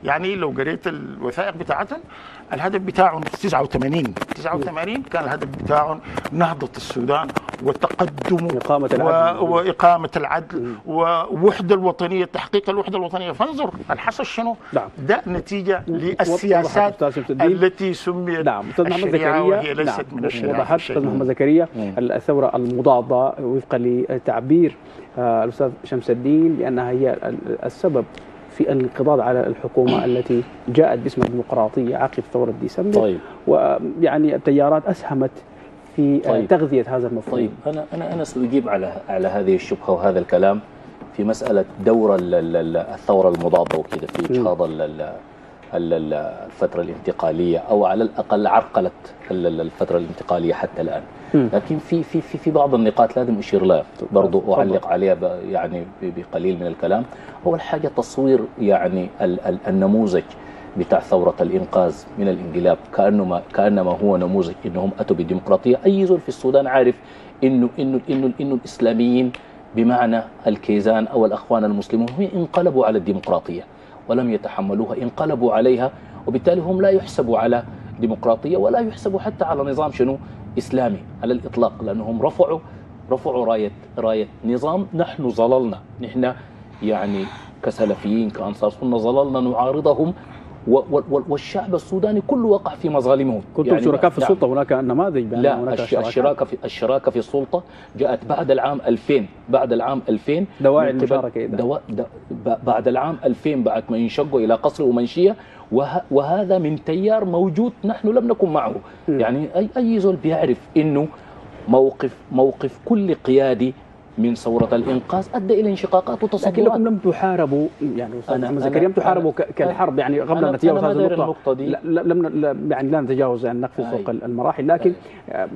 يعني لو قريت الوثائق بتاعتهم الهدف بتاعهم 89 89 كان الهدف بتاعهم نهضة السودان وتقدمه إقامة العدل. و... وإقامة العدل ووحدة الوطنية تحقيق الوحدة الوطنية فانظر الحصل شنو نعم. ده نتيجة للسياسات أستاذ. التي سميت نعم الشريعة زكريا وهي ليست نعم من الشريعة وضحت شيء. محمد زكريا الثوره المضاده وفقا لتعبير آه، الأستاذ شمس الدين بانها هي ال- السبب في الانقضاض على الحكومة التي جاءت باسم الديمقراطية عقب ثورة ديسمبر. طيب. ويعني التيارات أسهمت في طيب. تغذية هذا المفهوم. طيب. أنا أنا أنا سأجيب على على هذه الشبهة وهذا الكلام في مسألة دور ال- ال- ال- الثورة المضادة وكذا في إجهاض ال- ال- ال- ال- الفترة الانتقالية أو على الأقل عرقله ال- ال- الفترة الانتقالية حتى الآن. مم. لكن في في في في بعض النقاط لازم أشير لها. برضو. أعلق عليها يعني بقليل من الكلام. أول حاجة تصوير يعني ال- ال- النموذج بتاع ثورة الإنقاذ من الانقلاب. كأنه ما كأنما هو نموذج إنهم أتوا بالديمقراطية أي زول في السودان عارف إنه إنه إنه إنه الإسلاميين بمعنى الكيزان أو الأخوان المسلمون هم انقلبوا على الديمقراطية. ولم يتحملوها انقلبوا عليها وبالتالي هم لا يحسبوا على ديمقراطية ولا يحسبوا حتى على نظام شنو؟ إسلامي على الإطلاق لأنهم رفعوا رفعوا راية راية نظام نحن ظللنا نحن يعني كسلفيين كأنصار سنه ظللنا نعارضهم والشعب السوداني كله وقع في مظالمهم كنتم شركاء في. السلطة هناك نماذج لا هناك. الشراكة في الشراكة في السلطة جاءت بعد العام 2000 بعد العام 2000 دواعي إذا. دوا بعد العام 2000 بعد ما ينشقوا إلى قصر ومنشيه وه وهذا من تيار موجود نحن لم نكن معه م. يعني اي أي زول بيعرف إنه موقف موقف كل قيادي من ثوره الإنقاذ أدى إلى انشقاقات وتصدرات لكنكم لم تحاربوا يعني أنا- أنا- زكريا لم تحاربوا أنا- كالحرب يعني قبل أنا- ان نتجاوز أنا هذه النقطة دي. لا لا- لم يعني لا نتجاوز يعني نقفز. فوق المراحل لكن آه،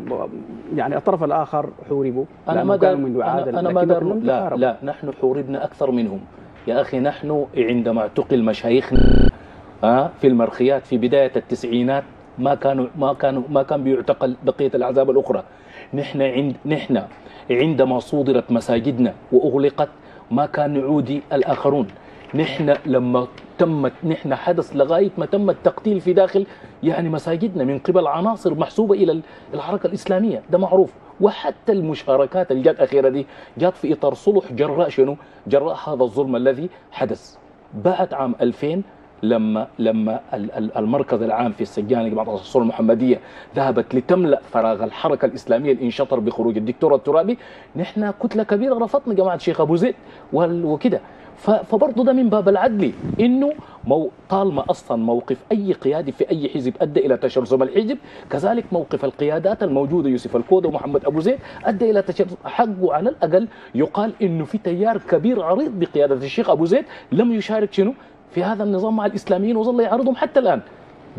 يعني الطرف الآخر حوربوا لأنه ما دار كانوا من دعاة أنا ما لا. لا نحن حوربنا أكثر منهم يا أخي نحن عندما اعتقل مشايخنا آه في المرخيات في بداية التسعينات ما كانوا ما كانوا ما كان بيعتقل بقية الأحزاب الأخرى نحن عند نحن عندما صودرت مساجدنا وأغلقت ما كان نعودي الآخرون. نحن لما تمت نحن حدث لغاية ما تم التقتيل في داخل يعني مساجدنا من قبل عناصر محسوبة إلى الحركة الإسلامية. ده معروف. وحتى المشاركات اللي جات أخيرة دي جات في إطار صلح جراء شنو؟ جراء هذا الظلم الذي حدث. بعد عام 2000 لما لما ال- ال- المركز العام في السجان جماعة الصلح المحمدية ذهبت لتملأ فراغ الحركة الإسلامية اللي انشطر بخروج الدكتور الترابي نحن كتلة كبيرة رفضنا جماعة الشيخ أبو زيد وكده. فبرضه ده من باب العدل إنه مو طالما أصلا موقف أي قيادي في أي حزب أدى إلى تشرذم الحزب كذلك موقف القيادات الموجودة يوسف الكوده ومحمد أبو زيد أدى إلى تشرذم حقه على الأقل يقال إنه في تيار كبير عريض بقيادة الشيخ أبو زيد لم يشارك شنو؟ في هذا النظام مع الإسلاميين وظل يعارضهم حتى الآن.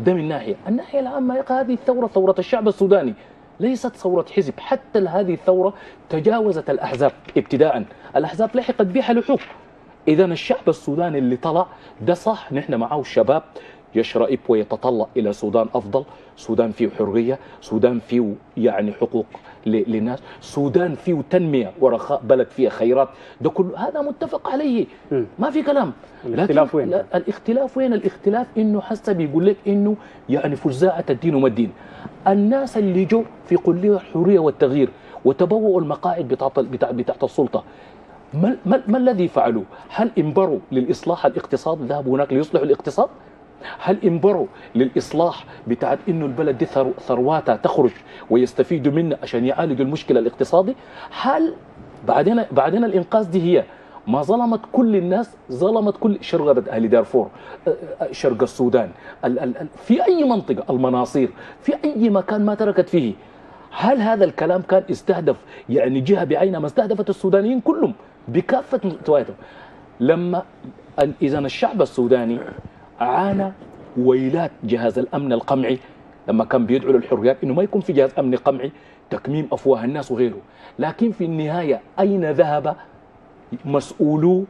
ده من ناحيه، الناحية العامه يا أخي هذه الثورة ثورة الشعب السوداني. ليست ثورة حزب. حتى هذه الثورة تجاوزت الأحزاب ابتداء. الأحزاب لحقت بها لحوق إذا الشعب السوداني اللي طلع ده صح نحن معه الشباب يشرئب ويتطلع إلى سودان أفضل. سودان فيه حرية سودان فيه يعني حقوق ل- للناس سودان فيه تنمية ورخاء بلد فيه خيرات ده كله هذا متفق عليه. ما في كلام الاختلاف وين؟ لا الاختلاف وين الاختلاف إنه حسب بيقول لك إنه يعني فزاعة الدين وما الدين الناس اللي جو في كلية الحرية والتغيير وتبوأوا المقاعد بتاعت بتاع بتاعت السلطة ما, ما, ما الذي فعلوا؟ هل انبروا للإصلاح الاقتصادي ذهبوا هناك ليصلحوا الاقتصاد؟ هل انبروا للإصلاح بتاعت إنه البلد دي ثرو- ثرواتها تخرج ويستفيدوا منها عشان يعالجوا المشكلة الاقتصادي؟ هل بعدين بعدين الإنقاذ دي هي ما ظلمت كل الناس ظلمت كل شرغبة أهل دارفور شرق السودان ال- ال- في أي منطقة المناصير في أي مكان ما تركت فيه. هل هذا الكلام كان استهدف يعني جهة بعينها ما استهدفت السودانيين كلهم؟ بكافة مستوياتهم. لما إذا الشعب السوداني عانى ويلات جهاز الأمن القمعي. لما كان بيدعو للحريات إنه ما يكون في جهاز أمني قمعي تكميم أفواه الناس وغيره. لكن في النهاية أين ذهب؟ مسؤولو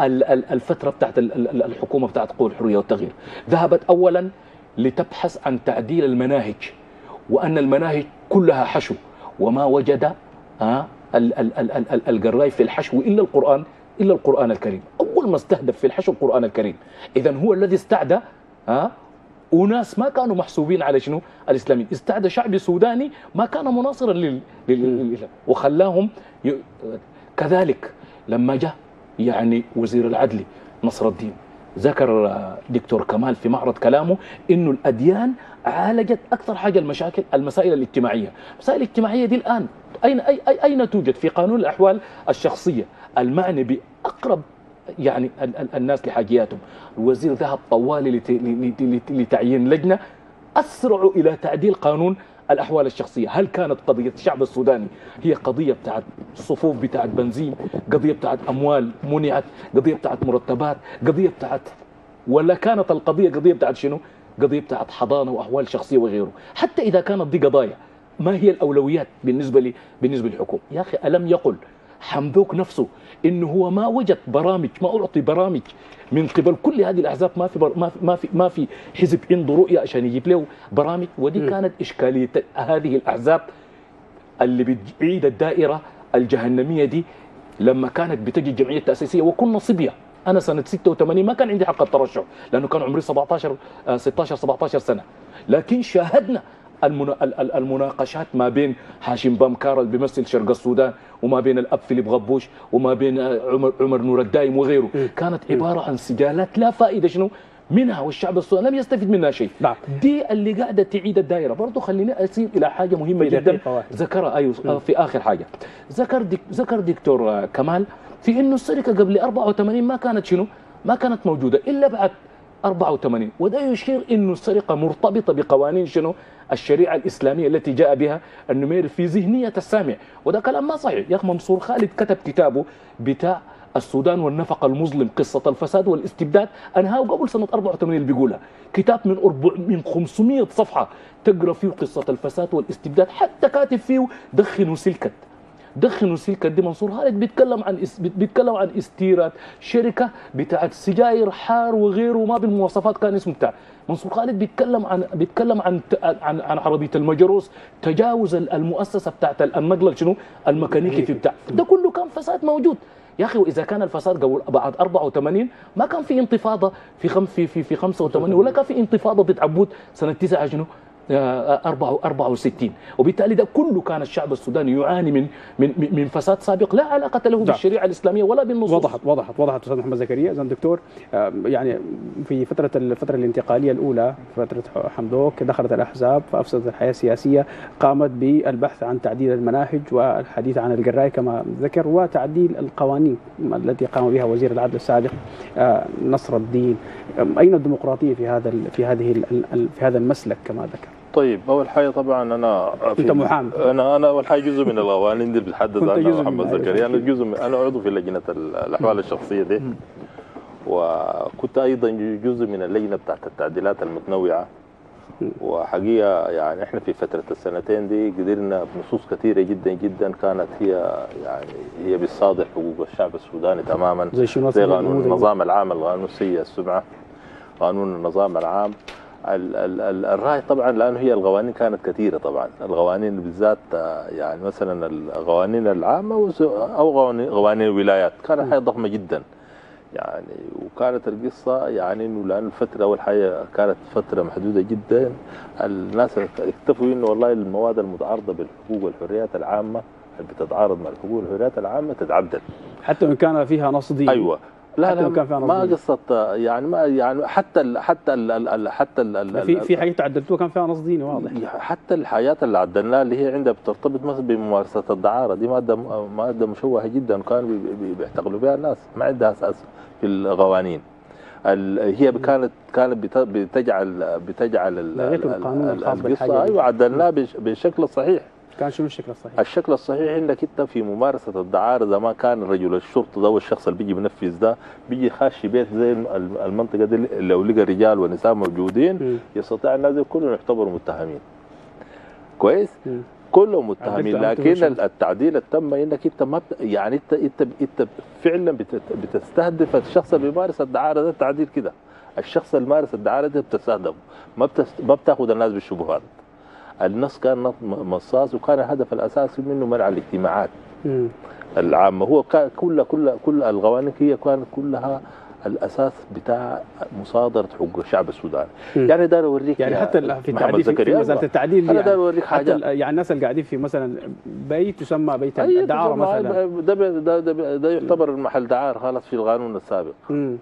ال- ال- الفترة بتاعت ال- ال- الحكومة بتاعت قوى الحرية والتغيير. ذهبت اولا لتبحث عن تعديل المناهج وأن المناهج كلها حشو. وما وجد آه ال- ال- ال- ال- ال- القراي في الحشو إلا القرآن إلا القرآن الكريم. أول ما استهدف في الحشو القرآن الكريم. اذا هو الذي استعدى آه وناس ما كانوا محسوبين على شنو؟ الإسلاميين. استعدى شعب سوداني ما كان مناصرا لل... لل... وخلاهم ي... كذلك لما جاء يعني وزير العدل نصر الدين ذكر دكتور كمال في معرض كلامه إنه الأديان عالجت أكثر حاجة المشاكل المسائل الاجتماعية، المسائل الاجتماعيه دي الآن أين أين توجد؟ في قانون الأحوال الشخصية المعني بأقرب يعني ال- ال- الناس لحاجياتهم. الوزير ذهب لت- لتعيين لجنة أسرعوا إلى تعديل قانون الأحوال الشخصية. هل كانت قضية الشعب السوداني هي قضية بتاعت صفوف بتاعت بنزين قضية بتاعت أموال منعت قضية بتاعت مرتبات قضية بتاعت ولا كانت القضية قضية بتاعت شنو؟ قضية بتاعت حضانة وأحوال شخصية وغيره. حتى إذا كانت دي قضايا ما هي الأولويات بالنسبة لي بالنسبة للحكومة؟ يا أخي ألم يقل حمدوك نفسه إنه هو ما وجد برامج ما أعطي برامج من قبل. كل هذه الأحزاب ما في ما في ما في, ما في حزب عنده رؤية عشان يجيب له برامج. ودي م. كانت إشكالية هذه الأحزاب اللي بتعيد الدائرة الجهنمية دي لما كانت بتجي الجمعية التأسيسية. وكنا صبية. أنا سنة 86 ما كان عندي حق الترشح لأنه كان عمري 17 آه، 16 17 سنة. لكن شاهدنا المناقشات ما بين هاشم بامكار اللي بيمثل شرق السودان وما بين الأب فيليب غبوش وما بين آه، عمر عمر نور الدايم وغيره. كانت عبارة عن سجالات لا فائدة شنو؟ منها والشعب السوداني لم يستفيد منها شيء. نعم. دي اللي قاعدة تعيد الدائرة. برضه خليني اسير إلى حاجة مهمة جدا. ذكرها أيوه في آخر حاجة. ذكر دك ذكر دكتور آه، كمال في إنه السرقة قبل 84 ما كانت شنو؟ ما كانت موجودة إلا بعد 84 وده يشير إنه السرقة مرتبطة بقوانين شنو؟ الشريعة الإسلامية التي جاء بها النمير في ذهنية السامع. وده كلام ما صحيح. يا أخي منصور خالد كتب كتابه بتاع السودان والنفق المظلم قصة الفساد والاستبداد. أنهاه قبل سنة 84 اللي بيقولها. كتاب من أربع من 500 صفحة تقرأ فيه قصة الفساد والاستبداد. حتى كاتب فيه دخنوا سلكت. دخنوا سلكت دي منصور خالد بيتكلم عن إس- بيتكلم عن استيراد شركة بتاعت سجاير حار وغيره ما بالمواصفات كان اسمه بتاع منصور خالد بيتكلم عن بيتكلم عن عن عن عربية المجروس تجاوز المؤسسة بتاعت النقل شنو؟ الميكانيكي في بتاع. ده كله كان فساد موجود. يا أخي وإذا كان الفساد قبل بعد 84 ما كان في انتفاضة في خم في في في 85 ولا كان في انتفاضة ضد عبود سنة 9 شنو؟ آه، أربعة- 64 وبالتالي ده كله كان الشعب السوداني يعاني من من من فساد سابق لا علاقة له بالشريعة الإسلامية ولا بالنصوص. وضحت وضحت وضحت أستاذ محمد زكريا. اذا دكتور آه، يعني في فترة الفترة الانتقالية الأولى فترة حمدوك دخلت الأحزاب فأفسدت الحياة السياسية قامت بالبحث عن تعديل المناهج والحديث عن القرايه كما ذكر وتعديل القوانين التي قام بها وزير العدل السابق آه، نصر الدين. أين الديمقراطية في هذا في هذه في هذا المسلك كما ذكر؟ طيب أول حاجة طبعا أنا أنت محامي. أنا أنا أول حاجة جزء من القوانين دي عنها جزء محمد زكريا. أنا. جزء من أنا عضو في لجنة ال- الأحوال الشخصية دي. وكنت أيضا جزء من اللجنة بتاعت التعديلات المتنوعة. وحقيقة يعني إحنا في فترة السنتين دي قدرنا بنصوص كثيرة جدا جدا كانت هي يعني هي بتصادر حقوق الشعب السوداني تماما. زي شنو زي قانون؟ النظام العام القانون السيء السمعه قانون النظام العام. ال- ال- ال- الرأي طبعا لأنه هي القوانين كانت كثيرة طبعا. القوانين بالذات آه، يعني مثلا القوانين العامة أو قوانين قوانين الولايات كانت حاجة ضخمة جدا. يعني وكانت القصة يعني إنه لأن الفترة أول حاجة كانت فترة محدودة جدا الناس اكتفوا إنه والله المواد المتعارضة بالحقوق والحريات العامة اللي بتتعارض مع الحقوق والحريات العامة تتعدل. حتى وان كان فيها نص ديني أيوه. لا لا كان ما قصة يعني ما يعني حتى ال حتى ال ال حتى ال في في حاجات تعدلتوها كان فيها نص ديني واضح حتى الحاجات اللي عدلناها اللي هي عندها بترتبط مثلا بممارسة الدعارة دي مادة مادة مشوهة جدا كانوا بي- بي- بيحتقلوا بها الناس ما عندها أساس في القوانين. ال- هي كانت كانت بت- بتجعل بتجعل القصة. أيوه عدلناها بالشكل الصحيح كان شنو الشكل الصحيح؟ الشكل الصحيح إنك أنت في ممارسة الدعارة زمان كان رجل الشرطه ده والشخص اللي بيجي بينفذ ده بيجي خاشي بيت زي الم- المنطقة دي لو لقى رجال ونساء موجودين. يستطيع الناس كلهم يعتبروا متهمين كويس. كلهم متهمين لكن التعديل التم إنك أنت ما بت... يعني انت انت أنت فعلا بت... بتستهدف الشخص اللي بيمارس الدعارة ده التعديل كده الشخص اللي مارس الدعارة ده بتستهدفه ما بتست... ما بتاخذ الناس بالشبهات النص كان نص مصاص وكان الهدف الأساسي منه منع الاجتماعات. العامه هو كان كل كل كل القوانين هي كانت كلها الأساس بتاع مصادرة حقوق الشعب السوداني. مم. يعني ده أوريك يعني حتى في التعديل في, في زكريا. مساله التعديل أنا يعني ده أوريك حتى حاجة. ال- يعني الناس اللي قاعدين في مثلا بيت يسمى بيت أي الدعاره مثلا. ده بي- ده ده, ده يعتبر المحل دعارة خلاص في القانون السابق.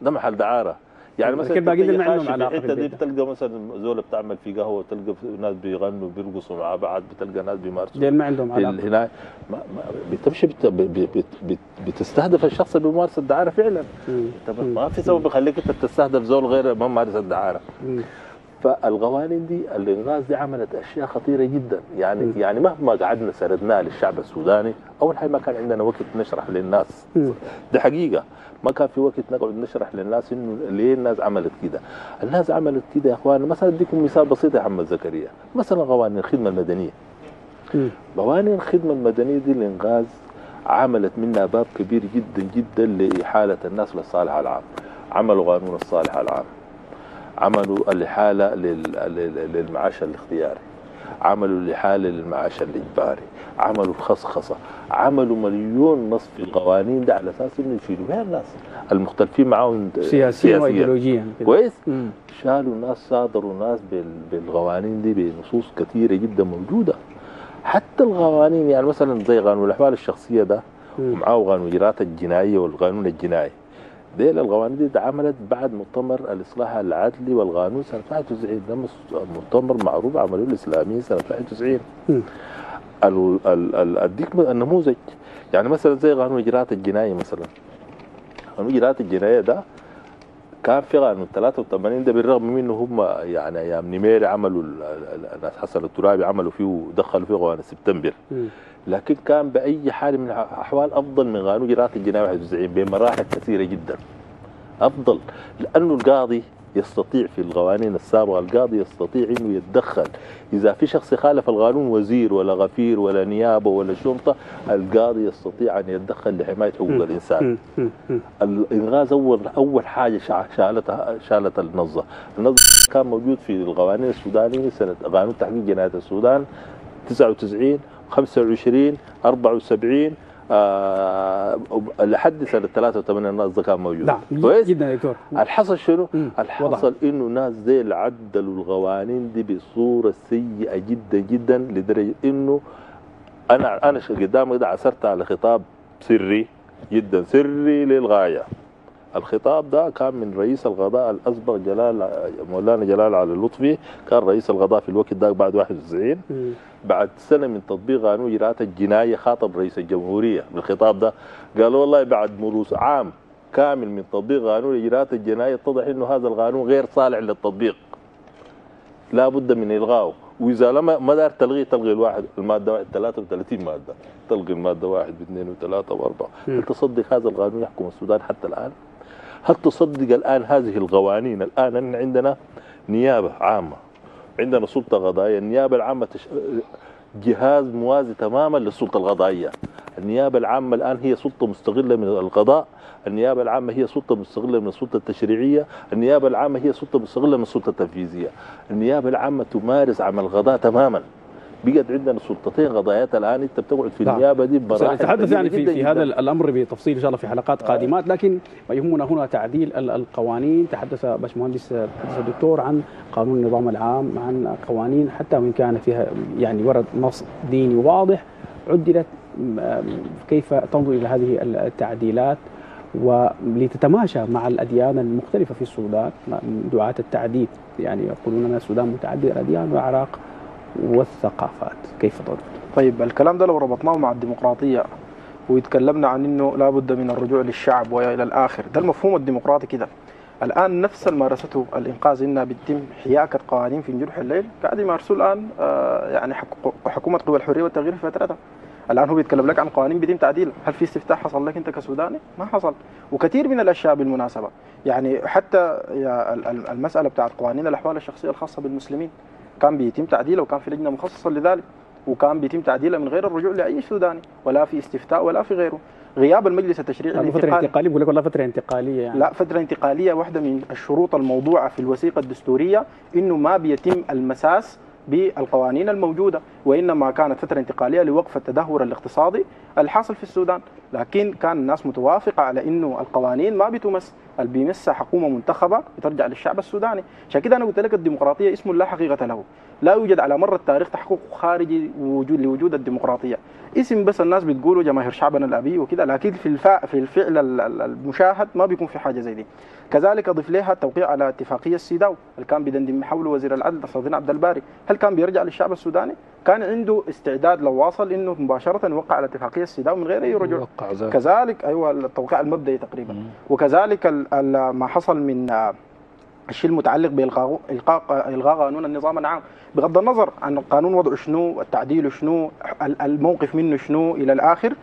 ده محل دعارة. يعني مثلا خاشي في علاقة في الحته دي ده. بتلقى مثلا زول بتعمل في قهوة تلقى ناس بيغنوا بيرقصوا مع بعض بتلقى ناس بيمارسوا. ديل ما عندهم علاقة. هنا ما ما بتمشي بت بت بت بت بتستهدف الشخص اللي بيمارس الدعارة فعلا. انت ما في سبب يخليك أنت تستهدف زول غير ما مارس الدعارة. فالقوانين دي الانغاز دي عملت أشياء خطيرة جدا. يعني مم. يعني مهما قعدنا سردناها للشعب السوداني أول حاجة ما كان عندنا وقت نشرح للناس. دي حقيقة. ما كان في وقت نقعد نشرح للناس إنه ليه الناس عملت كده. الناس عملت كده يا إخوان. مثلا أديكم مثال بسيط يا محمد زكريا. مثلا قوانين الخدمة المدنية. قوانين الخدمة المدنية دي الإنغاز عملت منها باب كبير جدا جدا لإحالة الناس للصالح العام. عملوا قانون الصالح العام. عملوا الإحالة لل- لل- للمعاش الاختياري عملوا الإحالة للمعاش الإجباري عملوا الخصخصة عملوا مليون نص في القوانين ده على أساس إنه يشيلوا بها الناس المختلفين معاهم سياسيا وايديولوجيا كده. كويس مم. شالوا ناس صادروا ناس بال- بالقوانين دي بنصوص كثيرة جدا موجودة حتى القوانين يعني مثلا زي قانون الأحوال الشخصية ده. ومعاه قانون الاجراءات الجنائية والقانون الجنائي ديل القوانين دي اتعملت بعد مؤتمر الإصلاح العدلي والقانون سنة 91 ده مس- مؤتمر معروف عملوه الاسلاميين سنة 91 مم. ال- ال- ال- أديك النموذج. يعني مثلا زي قانون الاجراءات الجنائي مثلا. قانون الاجراءات الجنائيه ده كان في قانون 83 ده بالرغم من إنه هم يعني أيام نميري عملوا ال- ال- الناس حسن الترابي عملوا فيه دخلوا فيه قوانين سبتمبر. لكن كان بأي حال من الاحوال أفضل من قانون اجراءات الجناية 91 بمراحل كثيرة جدا. أفضل لأنه القاضي يستطيع في القوانين السابقة القاضي يستطيع إنه يتدخل. إذا في شخص خالف القانون وزير ولا غفير ولا نيابة ولا شرطه القاضي يستطيع أن يتدخل لحماية حقوق. الإنغاز أول أول حاجة شع- شالتها شالت النظة، النظة كان موجود في القوانين السودانية سنة قانون تحقيق جنايات السودان 99 25 74 آه لحد سنة 83 النظه كان موجود نعم كويس؟ جدا يا دكتور الحصل شنو؟ الحصل إنه ناس ديل عدلوا القوانين دي بصورة سيئة جدا جدا لدرجة إنه أنا أنا قدامك ده عثرت على خطاب سري جدا سري للغاية الخطاب ده كان من رئيس القضاء الاسبق جلال مولانا جلال علي اللطفي كان رئيس القضاء في الوقت ده بعد 91 مم. بعد سنة من تطبيق قانون اجراءات الجناية خاطب رئيس الجمهورية بالخطاب ده قال والله بعد مرور عام كامل من تطبيق قانون اجراءات الجناية اتضح إنه هذا القانون غير صالح للتطبيق لا بد من الغائه وإذا لما ما دار تلغي تلغي الواحد المادة واحد 33 مادة تلغي المادة واحد باثنين وثلاثة وأربعة. هل تصدق هذا القانون يحكم السودان حتى الآن؟ هل تصدق الآن هذه القوانين؟ الآن إن عندنا نيابة عامة عندنا سلطة قضائية النيابة العامة تش... جهاز موازي تماما للسلطة القضائية. النيابة العامة الآن هي سلطة مستقله من القضاء النيابة العامة هي سلطة مستقله من السلطة التشريعية النيابة العامة هي سلطة مستقله من السلطة التنفيذية. النيابة العامة تمارس عمل القضاء تماما. بقت عندنا سلطتين قضايات الآن أنت بتقعد في نعم. النيابة دي بمراحل سنتحدث يعني في, في هذا. الأمر بتفصيل إن شاء الله في حلقات قادمات لكن ما يهمنا هنا تعديل ال- القوانين تحدث باشمهندس تحدث الدكتور عن قانون النظام العام عن قوانين حتى وإن كان فيها يعني ورد نص ديني واضح عدلت كيف تنظر إلى هذه التعديلات ولتتماشى مع الأديان المختلفة في السودان دعاة التعديل يعني يقولون أن السودان متعدد الأديان والاعراق والثقافات. كيف تنظر؟ طيب الكلام ده لو ربطناه مع الديمقراطية ويتكلمنا عن إنه لابد من الرجوع للشعب وإلى الآخر. ده المفهوم الديمقراطي كده. الآن نفس اللي الإنقاذ انها بتتم حياكه قوانين في جرح الليل. قاعد يمارسوه الآن آه يعني حك- حكومة قوى الحرية والتغيير في فترتها. الآن هو بيتكلم لك عن قوانين بيتم تعديلها هل في استفتاء حصل لك أنت كسوداني؟ ما حصل. وكثير من الأشياء بالمناسبة. يعني حتى المسألة بتاعت قوانين الأحوال الشخصية الخاصة بالمسلمين. كان بيتم تعديلها وكان في لجنة مخصصة لذلك وكان بيتم تعديلها من غير الرجوع لأي سوداني ولا في استفتاء ولا في غيره. غياب المجلس التشريعي يعني فترة انتقالية بقول لك والله فترة انتقالية يعني. لا فترة انتقالية واحدة من الشروط الموضوعة في الوثيقة الدستورية إنه ما بيتم المساس بالقوانين الموجودة وإنما كانت فترة انتقالية لوقف التدهور الاقتصادي الحاصل في السودان. لكن كان الناس متوافقة على إنه القوانين ما بتمس اللي بيمسها حكومة منتخبة بترجع للشعب السوداني. عشان كده أنا قلت لك الديمقراطية اسم لا حقيقة له. لا يوجد على مر التاريخ تحقق خارجي وجود لوجود الديمقراطية. اسم بس الناس بتقولوا جماهير شعبنا الأبي وكده لكن في في الفعل ال- ال- المشاهد ما بيكون في حاجة زي دي. كذلك اضيف لها التوقيع على اتفاقية السيداو. اللي كان بيدندن حوله وزير العدل الدين عبد الباري؟ هل كان بيرجع للشعب السوداني؟ كان عنده استعداد لو واصل إنه مباشرة يوقع على اتفاقية السيداو من غير أي رجوع. كذلك أيوه التوقيع المبدئي تقريبا. وكذلك ال- ال- ما حصل من آه، الشيء المتعلق بإلغاء إلغاء إلغاء قانون النظام العام. بغض النظر عن القانون وضعه شنو التعديل شنو ال- الموقف منه شنو إلى الآخر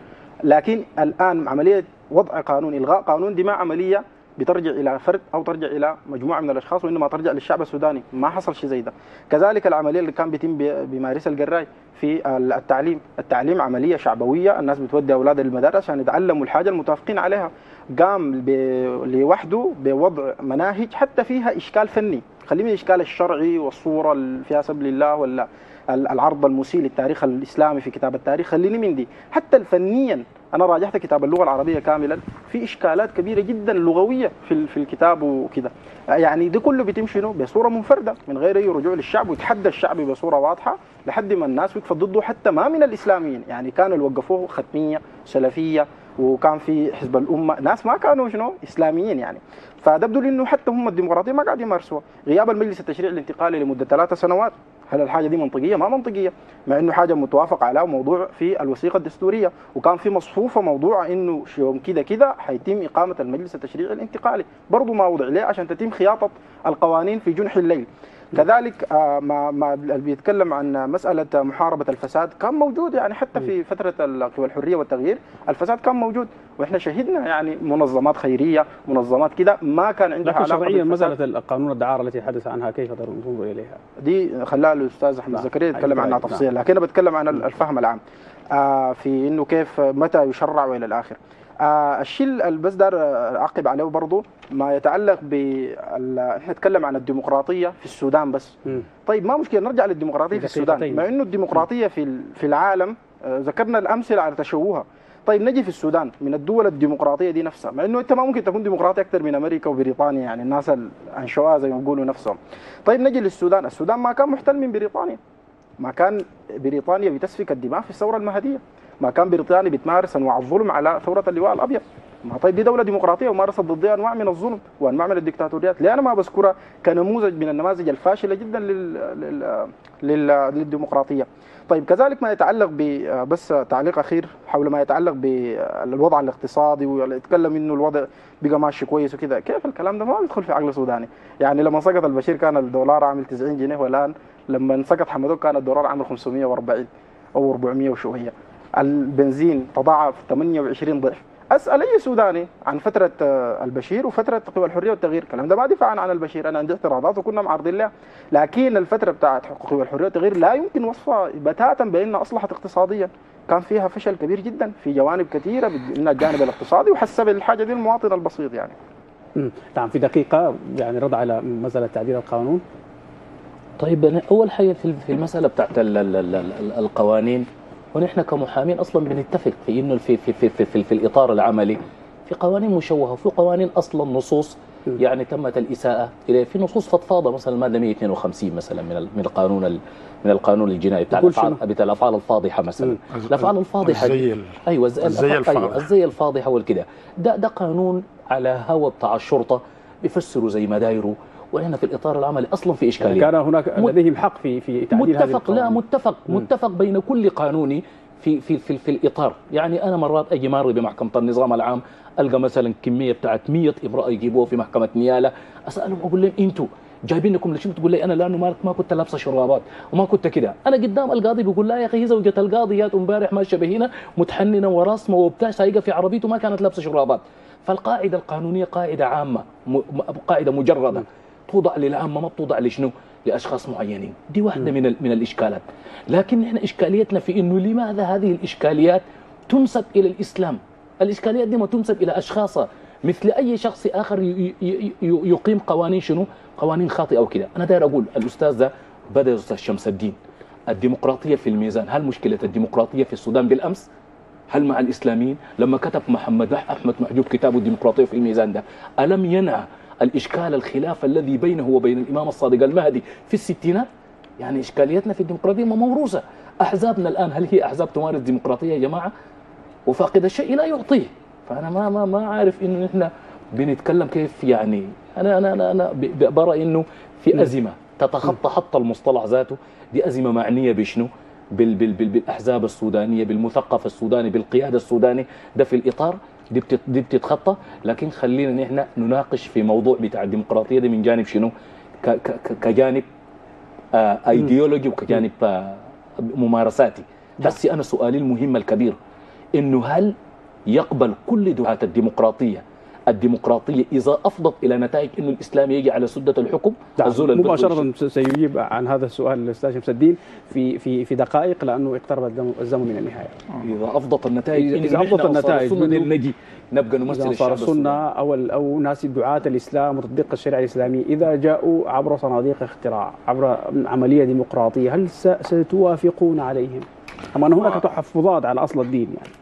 لكن الآن عملية وضع قانون إلغاء قانون دي ما عملية بترجع إلى فرد أو ترجع إلى مجموعة من الأشخاص وإنما ترجع للشعب السوداني. ما حصل شيء زي ده. كذلك العملية اللي كان بيتم بي- بيمارسها القراي في ال- التعليم. التعليم عملية شعبوية الناس بتودي اولادها للمدارس عشان يتعلموا الحاجة المتفقين عليها. قام. لوحده بوضع مناهج حتى فيها إشكال فني. خليه من الإشكال الشرعي والصورة اللي فيها سبل الله ولا ال- العرض المسيء للتاريخ الإسلامي في كتاب التاريخ. خليني من دي. حتى فنيا أنا راجعت كتاب اللغة العربية كاملا. في إشكالات كبيرة جدا لغوية في في الكتاب وكده يعني ده كله بيتم شنو؟ بصورة منفردة. من غير أي رجوع للشعب ويتحدى الشعب بصورة واضحة لحد ما الناس وقفت ضده حتى ما من الإسلاميين. يعني كانوا اللي وقفوه ختمية سلفية وكان في حزب الأمة. ناس ما كانوا شنو؟ إسلاميين يعني. فده بدل إنه حتى هم الديمقراطية ما قاعدين يمارسوها. غياب المجلس التشريعي الانتقالي لمدة ثلاثة سنوات. هل الحاجة دي منطقية؟ ما منطقية مع إنه حاجة متوافق عليها موضوع في الوثيقة الدستورية. وكان في مصفوفة موضوع إنه يوم كده كده حيتم إقامة المجلس التشريعي الانتقالي. برضه ما وضع ليه؟ عشان تتم خياطة القوانين في جنح الليل. كذلك آه، ما ما بيتكلم عن مسألة محاربة الفساد كان موجود يعني حتى في فترة القوى الحريه والتغيير الفساد كان موجود وإحنا شهدنا يعني منظمات خيرية منظمات كده ما كان عندها لكن شرعيا. مساله القانون الدعارة التي حدث عنها كيف تنظر إليها؟ دي خلاها الأستاذ أحمد نعم. زكريا يتكلم أيوة، عنها أيوة، تفصيلا لكن أنا بتكلم عن الفهم العام آه في إنه كيف متى يشرع والى الآخر الشيء اللي بس دار أعقب عليه برضه ما يتعلق بال إحنا نتكلم عن الديمقراطية في السودان بس. مم. طيب ما مشكلة نرجع للديمقراطية في السودان. مع إنه الديمقراطية في في العالم آه، ذكرنا الأمثلة على تشوهها. طيب نجي في السودان من الدول الديمقراطية دي نفسها. مع إنه أنت ما ممكن تكون ديمقراطي أكثر من أمريكا وبريطانيا يعني الناس اللي انشوها زي ما بيقولوا نفسهم. طيب نجي للسودان. السودان ما كان محتل من بريطانيا. ما كان بريطانيا بتسفك الدماء في الثورة المهدية. ما كان بريطانيا بتمارس أنواع الظلم على ثورة اللواء الأبيض. ما طيب دي دولة ديمقراطية ومارست ضدها أنواع من الظلم وأنواع من الدكتاتوريات ليه أنا ما بذكرها كنموذج من النماذج الفاشلة جدا لل... لل... لل... للديمقراطية؟ طيب كذلك ما يتعلق ب بس تعليق أخير حول ما يتعلق بالوضع الاقتصادي ويتكلم إنه الوضع بقى ماشي كويس وكذا. كيف الكلام ده؟ ما بيدخل في عقل سوداني. يعني لما سقط البشير كان الدولار عامل 90 جنيه والآن لما سقط حمدوك كان الدولار عامل 540 أو 400 وشوية. البنزين تضاعف 28 ضعف. أسأل أي سوداني عن فترة آه، البشير وفترة قوى الحرية والتغيير. الكلام ده ما دفاعا عن البشير. أنا عندي اعتراضات وكنا معارضين لها. لكن الفترة بتاعت قوى الحرية والتغيير لا يمكن وصفها بتاتا بأنها أصلحت اقتصاديا. كان فيها فشل كبير جدا في جوانب كثيرة من الجانب الاقتصادي وحسب الحاجة دي المواطن البسيط يعني. نعم في دقيقة. يعني رد على مسألة تعديل القانون. طيب أنا أول حاجة في في المسألة بتاعت ال- ال- ال- ال- القوانين ونحن كمحامين أصلا بنتفق في إنه في في في في, في, في الإطار العملي في قوانين مشوهة وفي قوانين أصلا نصوص. يعني تمت الإساءة إليه في نصوص فضفاضة مثلا المادة 152 مثلا من ال- من القانون ال- من القانون الجنائي بتاع شنو؟ بتاع الأفعال الفاضحة مثلا م. الأفعال الفاضحة الزي ال- أيوه الزي, الزي الفاضح الفاضح. الزي الفاضحة والكده ده ده قانون على هوى بتاع الشرطة بيفسروا زي ما دايروا وهنا في الإطار العملي أصلا في يعني اشكاليه كان هناك لديهم حق في في تعديل هذه متفق لا. متفق. متفق بين كل قانوني في في في, في الإطار. يعني أنا مرات أجي ماري بمحكمة النظام العام ألقى مثلا كمية بتاعت 100 امرأة يجيبوها في محكمة نيالة أسألهم أقول لهم أنتوا جايبينكم ليش تقول لي أنا لأنه ما ما كنت لابسة شرابات وما كنت كده أنا قدام القاضي بيقول لا يا أخي هي زوجة القاضي جات امبارح ماشية بهنا متحننة وراسمة وبتاع سايقة في عربيته ما كانت لابسة شرابات. فالقاعدة القانونية قاعدة عامة قاعدة مجردة. توضع للعامه ما بتوضع لشنو؟ لأشخاص معينين دي واحدة من. من الإشكالات لكن إحنا إشكاليتنا في إنه لماذا هذه الإشكاليات تنسب إلى الإسلام الإشكاليات دي ما تنسب إلى أشخاص مثل أي شخص آخر يقيم قوانين شنو؟ قوانين خاطئة كده، أنا داير أقول الأستاذ ده بدأ أستاذ شمس الدين الديمقراطية في الميزان، هل مشكلة الديمقراطية في السودان بالأمس؟ هل مع الإسلاميين؟ لما كتب محمد أحمد محجوب كتابه الديمقراطية في الميزان ده، ألم ينع الإشكال الخلاف الذي بينه وبين الإمام الصادق المهدي في الستينات؟ يعني إشكاليتنا في الديمقراطية ما موروثة، أحزابنا الآن هل هي أحزاب تمارس ديمقراطيه يا جماعة؟ وفاقد الشيء لا يعطيه. فأنا ما ما ما عارف إنه نحن بنتكلم كيف يعني. أنا أنا أنا, أنا ب- ب- برى إنه في أزمة تتخطى حتى المصطلح ذاته. دي أزمة معنية بشنو؟ بال بال بال بالأحزاب السودانية بالمثقف السوداني بالقيادة السوداني ده في الإطار. دي بتت دي بتتخطى. لكن خلينا نحن نناقش في موضوع بتاع الديمقراطية ده من جانب شنو؟ ك ك ك- كجانب آه ايديولوجي وكجانب آه ممارساتي. بس أنا سؤالي المهم الكبير إنه هل يقبل كل دعاة الديمقراطية الديمقراطية. إذا أفضت إلى نتائج إنه الإسلام يجي على سدة الحكم نعم، مباشرة سيجيب عن هذا السؤال الأستاذ شمس الدين في في في دقائق لأنه اقترب الزمن- من النهاية. إذا أفضت النتائج إذا- إذا أفضت النتائج السنة بدون- نجي نبقى نمثل إذا صار الشعب السنة. أو أو ناس دعاة الإسلام وتطبيق الشريعة الإسلامية إذا جاءوا عبر صناديق اختراع عبر عملية ديمقراطية هل ستوافقون عليهم؟ أم أن هناك تحفظات على أصل الدين يعني.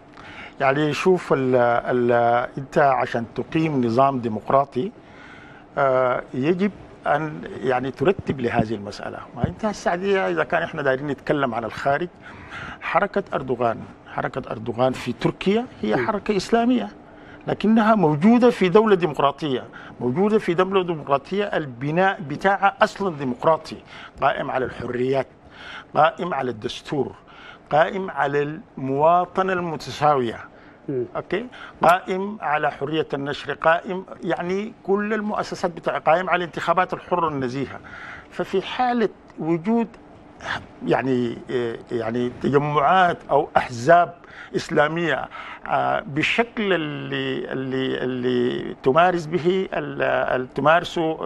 يعني شوف ال ال انت عشان تقيم نظام ديمقراطي آه، يجب أن يعني ترتب لهذه المسألة. ما انت السعودية إذا كان إحنا دايرين نتكلم عن الخارج حركة أردوغان حركة أردوغان في تركيا هي حركة إسلامية لكنها موجودة في دولة ديمقراطية موجودة في دولة ديمقراطية البناء بتاعها أصلا ديمقراطي قائم على الحريات قائم على الدستور. قائم على المواطنة المتساوية. أوكي؟ قائم على حرية النشر قائم يعني كل المؤسسات بتاع قائم على الانتخابات الحرة النزيهة. ففي حالة وجود يعني يعني تجمعات أو أحزاب إسلامية آه، بالشكل اللي اللي اللي تمارس به تمارسه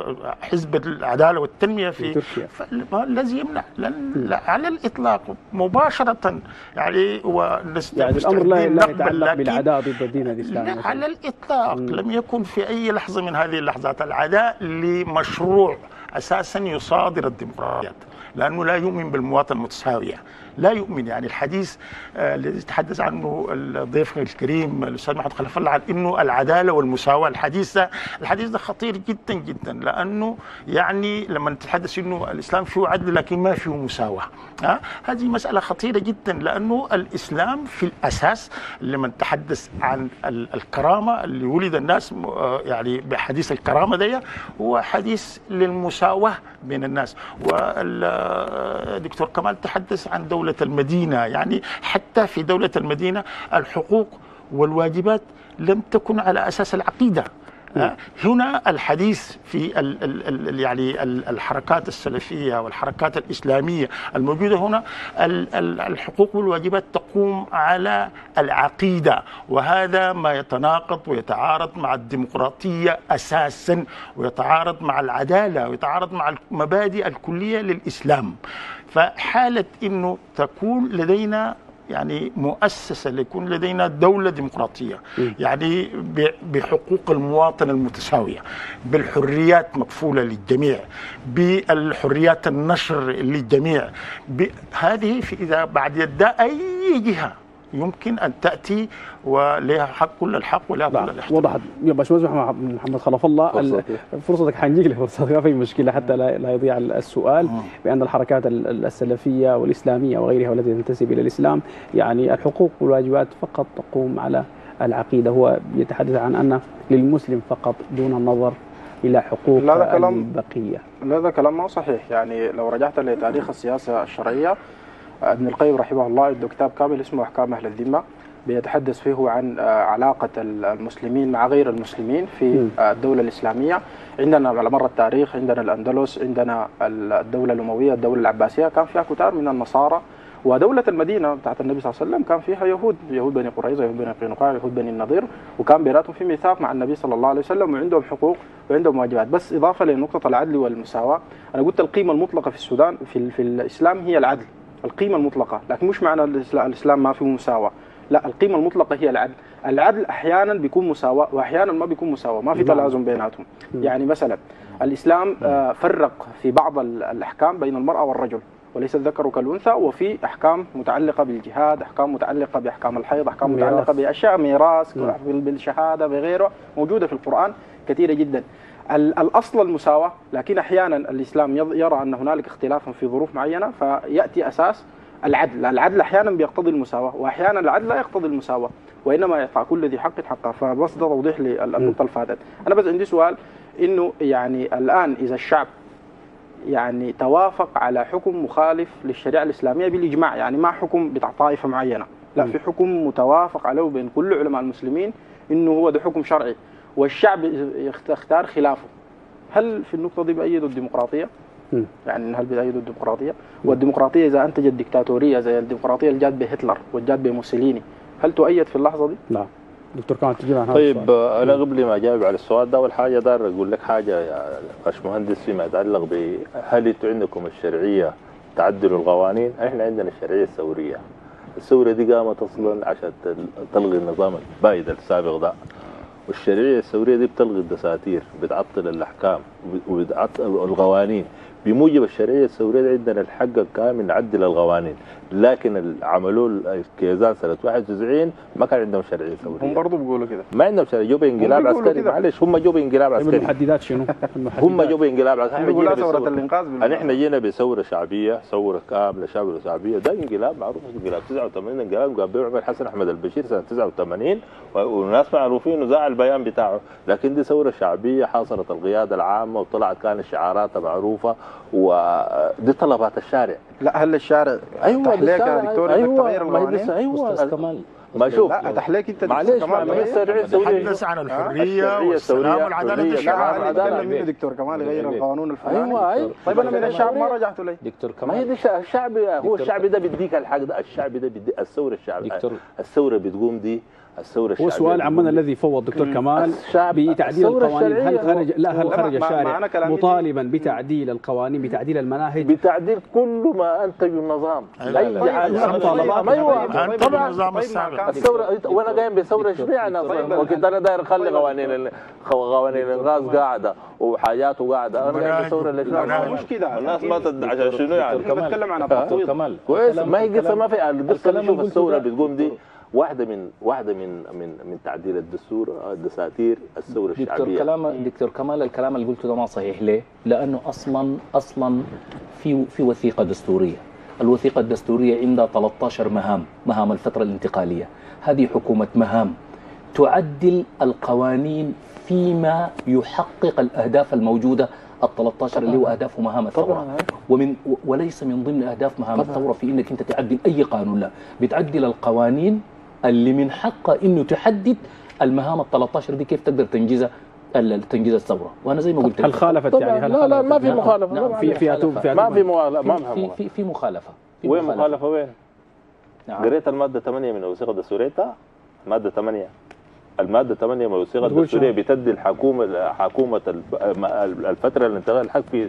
حزب العدالة والتنمية في في تركيا. فالذي يمنع لن لا على الإطلاق مباشرة يعني ونست- يعني الأمر لا يتعلق بالعداء ضد الدين الإسلامي لا على الإطلاق لم يكن في أي لحظة من هذه اللحظات العداء لمشروع أساسا يصادر الديمقراطيات لأنه لا يؤمن بالمواطنة المتساوية. لا يؤمن. يعني الحديث آه، الذي تحدث عنه الضيف الكريم الأستاذ محمد خلف الله عن أنه العدالة والمساواة. الحديث ده الحديث ده خطير جدا جدا. لأنه يعني لما نتحدث أنه الإسلام فيه عدل لكن ما فيه مساواة. ها؟ هذه مسألة خطيرة جدا لأنه الإسلام في الأساس لما نتحدث عن ال- الكرامة اللي ولد الناس آه، يعني بحديث الكرامة دي هو حديث للمساواة بين الناس. والدكتور كمال تحدث عن دولة المدينة يعني حتى في دولة المدينة الحقوق والواجبات لم تكن على أساس العقيدة. هنا الحديث في ال ال ال يعني ال- الحركات السلفية والحركات الإسلامية الموجودة هنا ال- ال- الحقوق والواجبات تقوم على العقيدة وهذا ما يتناقض ويتعارض مع الديمقراطية أساسا ويتعارض مع العدالة ويتعارض مع المبادئ الكلية للإسلام. فحالة إنه تكون لدينا يعني مؤسسة ليكون لدينا دولة ديمقراطية. يعني بحقوق المواطن المتساوية بالحريات مكفولة للجميع بالحريات النشر للجميع هذه في إذا بعد يد أي جهة. يمكن أن تأتي ولها حق كل الحق ولها كل لا الاحترام. وضحت يا باشمهندس محمد محمد خلف الله. فرصتك. حنجيك لفرصتك ما في مشكلة حتى لا لا يضيع السؤال. بأن الحركات ال- ال- السلفية والإسلامية وغيرها والتي تنتسب إلى الإسلام يعني الحقوق والواجبات فقط تقوم على العقيدة. هو يتحدث عن أن للمسلم فقط دون النظر إلى حقوق لا، ده كلام- البقية. لا هذا كلام ما صحيح. يعني لو رجعت لتاريخ السياسة الشرعية ابن القيم رحمه الله عنده كتاب كامل اسمه أحكام أهل الذمة بيتحدث فيه عن آه، علاقة المسلمين مع غير المسلمين في آه، الدولة الإسلامية. عندنا على مر التاريخ عندنا الأندلس عندنا الدولة الأموية الدولة العباسية كان فيها كتار من النصارى. ودولة المدينة بتاعت النبي صلى الله عليه وسلم كان فيها يهود يهود بني قريظة يهود بني قينقاع يهود بني النضير. وكان بيناتهم في ميثاق مع النبي صلى الله عليه وسلم وعندهم حقوق وعندهم واجبات. بس إضافة لنقطة العدل والمساواة أنا قلت القيمة المطلقة في السودان في, في الإسلام هي العدل. القيمة المطلقة لكن مش معنى الإسلام, ما فيه مساواة لا القيمة المطلقة هي العدل العدل أحيانا بيكون مساواة وأحيانا ما بيكون مساواة ما في نعم. تلازم بيناتهم يعني مثلا الإسلام آه، فرق في بعض ال- الأحكام بين المرأة والرجل وليس الذكر كالأنثى وفي أحكام متعلقة بالجهاد أحكام متعلقة بأحكام الحيض أحكام ميراث. متعلقة بأشياء ميراث نعم. بال- بالشهادة بغيره موجودة في القرآن كثيرة جدا الأصل المساواة لكن أحيانا الإسلام يرى أن هنالك اختلافا في ظروف معينة فيأتي أساس العدل. العدل أحيانا بيقتضي المساواة وأحيانا العدل لا يقتضي المساواة وإنما يقع كل ذي حق حقه. فبس ده توضيح للنقطة اللي فاتت أنا بس عندي سؤال إنه يعني الآن إذا الشعب يعني توافق على حكم مخالف للشريعة الإسلامية بالإجماع يعني ما حكم بتاع طائفة معينة لا في حكم متوافق عليه بين كل علماء المسلمين إنه هو ده حكم شرعي. والشعب يخت- اختار خلافه هل في النقطة دي بأيدوا الديمقراطية؟ يعني هل بأيدوا الديمقراطية؟ والديمقراطية إذا أنتجت ديكتاتورية زي الديمقراطية اللي جات بهتلر والجات بموسوليني هل تؤيد في اللحظة دي؟ لا دكتور كمان تجيب عن هذا طيب السؤال. آه، أنا قبل ما أجاوب على السؤال ده أول حاجة دار أقول لك حاجة يا باشمهندس فيما يتعلق ب هل أنتم عندكم الشرعية تعدلوا القوانين؟ إحنا عندنا الشرعية الثورية. الثورة دي قامت أصلا عشان تل- تلغي النظام البائد السابق ده. والشرعيه الثوريه دي بتلغي الدساتير بتعطل الأحكام وبتعطل القوانين. بموجب الشرعيه الثوريه عندنا الحق الكامل نعدل القوانين. لكن اللي عملوه الكيزان سنة 91 ما كان عندهم شرعيه ثوريه هم برضه بيقولوا كده ما عندهم شرعيه جو بانقلاب عسكري كده. معلش هم جو بانقلاب عسكري المحددات شنو؟ هم. جو بانقلاب عسكري بيقولوا أن بالمناسبة. إحنا جينا بثوره شعبية ثورة كامله شعبيه شعبيه ده انقلاب معروف انقلاب 89 انقلاب قام به عمر حسن أحمد البشير سنة 89 و- والناس معروفين وزاع البيان بتاعه لكن دي ثورة شعبية حاصرت القيادة العامة وطلعت كانت شعاراتها معروفة ودي طلبات الشارع. لا هل الشارع أيوه لك يا. دكتور أيوه هي القوانين؟ دي- أيوه. أستاذ كمال ما شوف لا اتاح لك انت معلش نتحدث عن الحرية الشرعية والسلام والعدالة حرية، لا الشعب شعب، أنا عدالة. بتكلم منه دكتور كمال؟ يغير عدالة. القانون الفلاني. أيوه أيوه. طيب أنا من الشعب ما رجعت لي؟ دكتور ما هي كمال. دي شع- الشعب هو الشعب ده بيديك الحق ده الشعب ده بيدي الثورة الشعب دكتور- الثورة بتقوم دي الثورة هو الشعبية سؤال عمن. الذي فوض دكتور كمال الشعب- بتعديل القوانين. هل خرج لا هل خرج ما- الشارع مطالبا بتعديل القوانين بتعديل المناهج؟ بتعديل كل ما انتج النظام لا، لا، أي لا. حاجة طيب، طلبات. أيوه. أنت طبعا. بالنظام طيب، السابق. ما الثوره وأنا قايم بثورة اشمعنى طيب، وكنت أنا داير أخلي قوانين قوانين الغاز قاعدة وحاجاته قاعدة. أنا قايم بثورة. لا؟ مش كده الناس ماتت عشان شنو يعني؟ بتكلم عن كمال. كويس. ما هي قصة ما في القصة الكلام اللي الثورة بتقوم دي. واحدة من واحدة من من من تعديل الدستور الدساتير الثورة دكتور الشعبية. كلام دكتور كمال الكلام اللي قلته ده ما صحيح ليه؟ لأنه أصلا أصلا في في وثيقة دستورية. الوثيقة الدستورية عندها 13 مهام مهام الفترة الانتقالية. هذه حكومة مهام تعدل القوانين فيما يحقق الأهداف الموجودة ال 13 اللي هو أهداف ومهام الثورة. ومن وليس من ضمن أهداف مهام الثورة في إنك أنت تعدل أي قانون لا. بتعدل القوانين اللي من حقها إنه تحدد المهام ال 13 دي كيف تقدر تنجزها تنجيز الثورة وأنا زي ما قلت هل خالفت يعني هل لا لا ما في. مخالفة نعم،. في في ما. في مخالفة ما في في في مخالفة وين مخالفة وين؟ نعم. قريت المادة 8 من الوثيقه بتاعها؟ مادة 8 المادة 8 من الدستورية شنو؟ بتدي الحكومة حكومة الف- الفترة الانتقال الحق في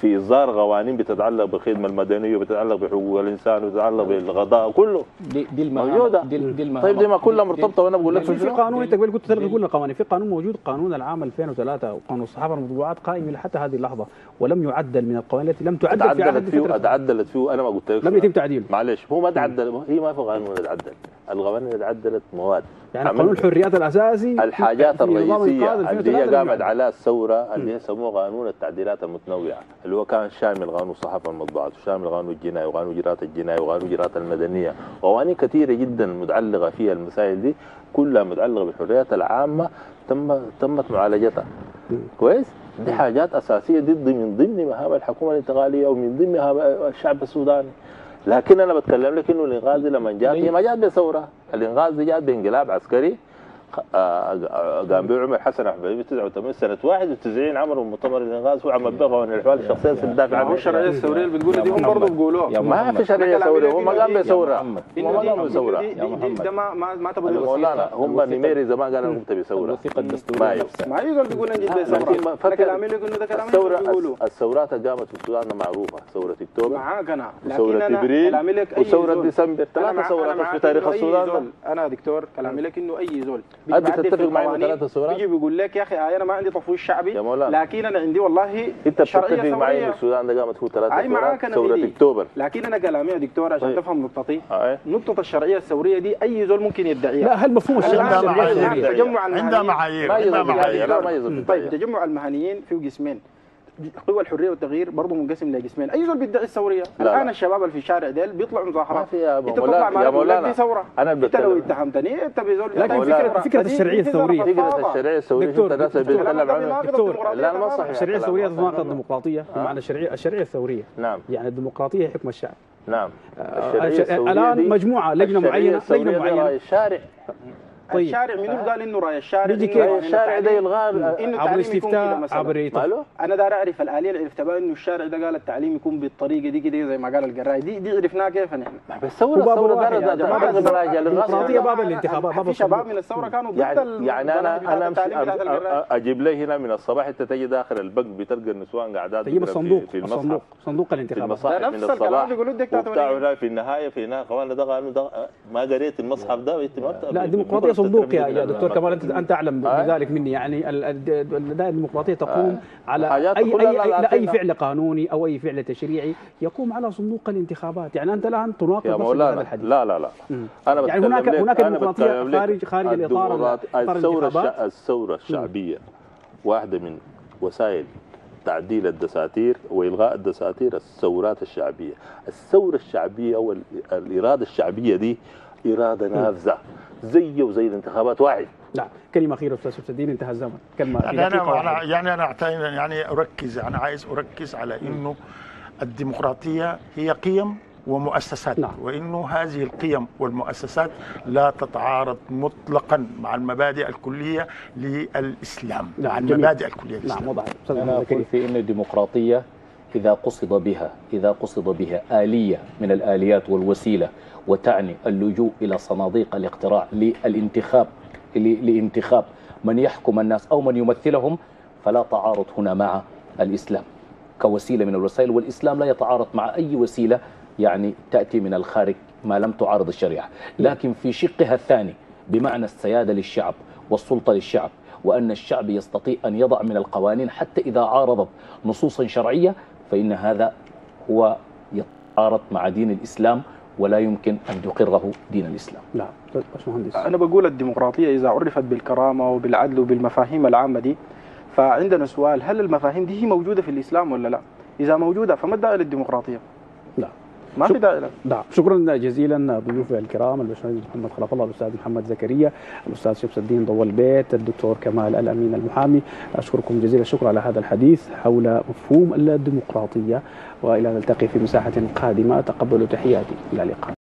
في إصدار قوانين بتتعلق بالخدمه المدنية وبتتعلق بحقوق الإنسان وتتعلق بالغذاء كله. دي, دي المهام موجودة. دي, دي المهام. طيب دي ما كلها مرتبطة وأنا بقول لك في؟ قانون أنت قبل قلت تلغي كل القوانين في قانون موجود قانون العام 2003 وقانون الصحافه والمطبوعات قائم إلى حتى هذه اللحظة ولم يعدل من القوانين التي لم تعدل في عهد فيه اتعدلت فيه أنا ما قلت لك لم يتم تعديله. معلش هو ما تعدل هي ما في قانون اتعدل القوانين اتعدلت مواد. يعني قانون الحريات الأساسي الحاجات الرئيسية اللي هي 2003 قامت على الثورة اللي هي سموه قانون التعديلات المتنوعة اللي هو كان شامل قانون الصحافة والمطبوعات وشامل قانون الجناية وقانون اجراءات الجناية وقانون اجراءات المدنية. قوانين كثيرة جدا متعلقة فيها المسائل دي كلها متعلقة بالحريات العامة تم تمت معالجتها. كويس؟ دي حاجات أساسية ضد من ضمن مهام الحكومة الانتقالية ومن ضمن مهام الشعب السوداني. لكن أنا بتكلم لك إنه الإنغاز لما هي ما جات بثوره الإنغاز جات بانقلاب عسكري. قام به عمر حسن احمد 89 سنة 91 عملوا مؤتمر الانغاز هو عمل به قوانين الاحوال الشخصية في الدافع هو عنه الشرعيه الثورية اللي بتقول دي هم. برضه بيقولوها. ما في ثورية كلامي هم قام محمد. هم ما دي- محمد. ده ما ما ما تبغى مولانا هم الوثيقة- نميري زمان قالوا قمت بثوره الوثيقه ما الدستوريه هي. نفسها ما يقدر بيقول ما أنا فكر- كلامي لك انه ده كلام الثورة بيقولوا الثورات اللي قامت في السودان معروفه ثورة أكتوبر. معاك أنا وثورة ابريل وثورة. ديسمبر. أنا ثلاثة ثورات في تاريخ السودان. ده. أنا دكتور كلامي لك إنه أي زول. في تتفق معي بثلاثة ثورات؟ بيجي بيقول لك يا أخي آه أنا ما عندي تفويض شعبي يا مولانا. لكن أنا عندي والله أنت بتتفق معي إن. السودان ده قامت أي ثورات أنا ثورة دي. أكتوبر لكن أنا كلامي يا دكتور عشان طيب. تفهم نقطتي آه. نقطة الشرعية الثورية دي أي زول ممكن يدعيها لا هل مفهوم الشرعية عندها معايير. عندها معايير ما عندها معايير طيب تجمع المهنيين فيه قسمين قوى الحرية والتغيير برضه منقسم لقسمين أي زول بيدعي الثورية؟ لا. الآن الشباب اللي في الشارع ديل بيطلعوا ما مظاهرات في يا انت مولانا تطلع لك مولانا. دي ثورة. أنا انت لو اتهمتني انت بزول لكن فكرة الشرعية الثورية. فكرة الشرعية الثورية دكتور، انت الناس دكتور. بيتكلم عنها. دكتور، لا ما صحيح. الشرعية الثورية صحيح. الديمقراطية. بمعنى الشرعيه الشرعية الثورية. نعم. يعني الديمقراطية هي حكم الشعب. نعم. آه، الآن مجموعة لجنة معينه لجنة معينة. الشارع طيب. الشارع منو اللي قال إنه رأي؟ الشارع بيجي كيف؟ الشارع ده التعليم- يلغى عبر مثلا. عبر أنا داير أعرف الاليه اللي عرفتها إنه الشارع ده قال التعليم يكون بالطريقة دي كده زي ما قال القراي. دي دي عرفناها كيف نحن. بس. دارت مراجع الديمقراطية للغاية باب الانتخابات، باب شباب. من الثورة كانوا ضد يعني يعني أنا أنا أجيب لي هنا من الصباح أنت تجي داخل البنك بتلقى النسوان قاعدات تجيب تقرا في- الصندوق في الصندوق المصحف صندوق الانتخابات. ده نفس الكلام الصباح. بيقولوا هنا في النهاية في هناك كمان ده قالوا ده ما قريت المصحف ده لا الديمقراطيه صندوق يا, يا دكتور كمال أنت. أنت أعلم آه. بذلك مني. يعني ال- ال- ال- الديمقراطيه تقوم آه. على اي اي لا- أي. فعل قانوني أو أي فعل تشريعي يقوم على صندوق الانتخابات. يعني أنت الآن تناقض مولانا الحديث. لا لا لا. أنا يعني هناك- هناك لك خارج- خارج إطار الثورة الثورة الشعبية. واحدة من وسائل تعديل الدساتير وإلغاء الدساتير الثورات الشعبية. الثورة الشعبية أو ال- الإرادة الشعبية دي إرادة نافذه زيه وزي الانتخابات. واحد. لا كلمة أخيرة أستاذ شمس الدين انتهى الزمن. كلمة يعني أنا. أنا- يعني أنا يعني أركز أنا عايز أركز على إنه الديمقراطية هي قيم ومؤسسات نعم. وإنه هذه القيم والمؤسسات لا تتعارض مطلقا مع المبادئ الكلية للإسلام مع نعم، جميل. المبادئ الكلية نعم للإسلام. وضع محمد أقول زكريا في أن الديمقراطية إذا قصد بها إذا قصد بها آلية من الآليات والوسيلة وتعني اللجوء إلى صناديق الاقتراع للانتخاب لانتخاب. من يحكم الناس أو من يمثلهم فلا تعارض هنا مع الإسلام. كوسيلة من الوسائل والإسلام لا يتعارض مع أي وسيلة يعني تأتي من الخارج ما لم تعارض الشريعة. لكن في شقها الثاني بمعنى السيادة للشعب والسلطة للشعب وأن الشعب يستطيع أن يضع من القوانين حتى إذا عارضت نصوصا شرعية فإن هذا هو يتعارض مع دين الإسلام ولا يمكن أن يقره دين الإسلام لا باشمهندس أنا بقول الديمقراطية إذا عرفت بالكرامة وبالعدل وبالمفاهيم العامة دي فعندنا سؤال هل المفاهيم دي هي موجودة في الإسلام ولا لا؟ إذا موجودة فما الداعي للديمقراطية؟ لا ما في داعي نعم شكرا جزيلا ضيوفي الكرام الباشمهندس محمد خلف الله الأستاذ محمد زكريا الأستاذ شمس الدين ضوى البيت الدكتور كمال الأمين المحامي. أشكركم جزيل الشكر على هذا الحديث حول مفهوم الديمقراطية وإلى نلتقي في مساحة قادمة. تقبلوا تحياتي إلى اللقاء.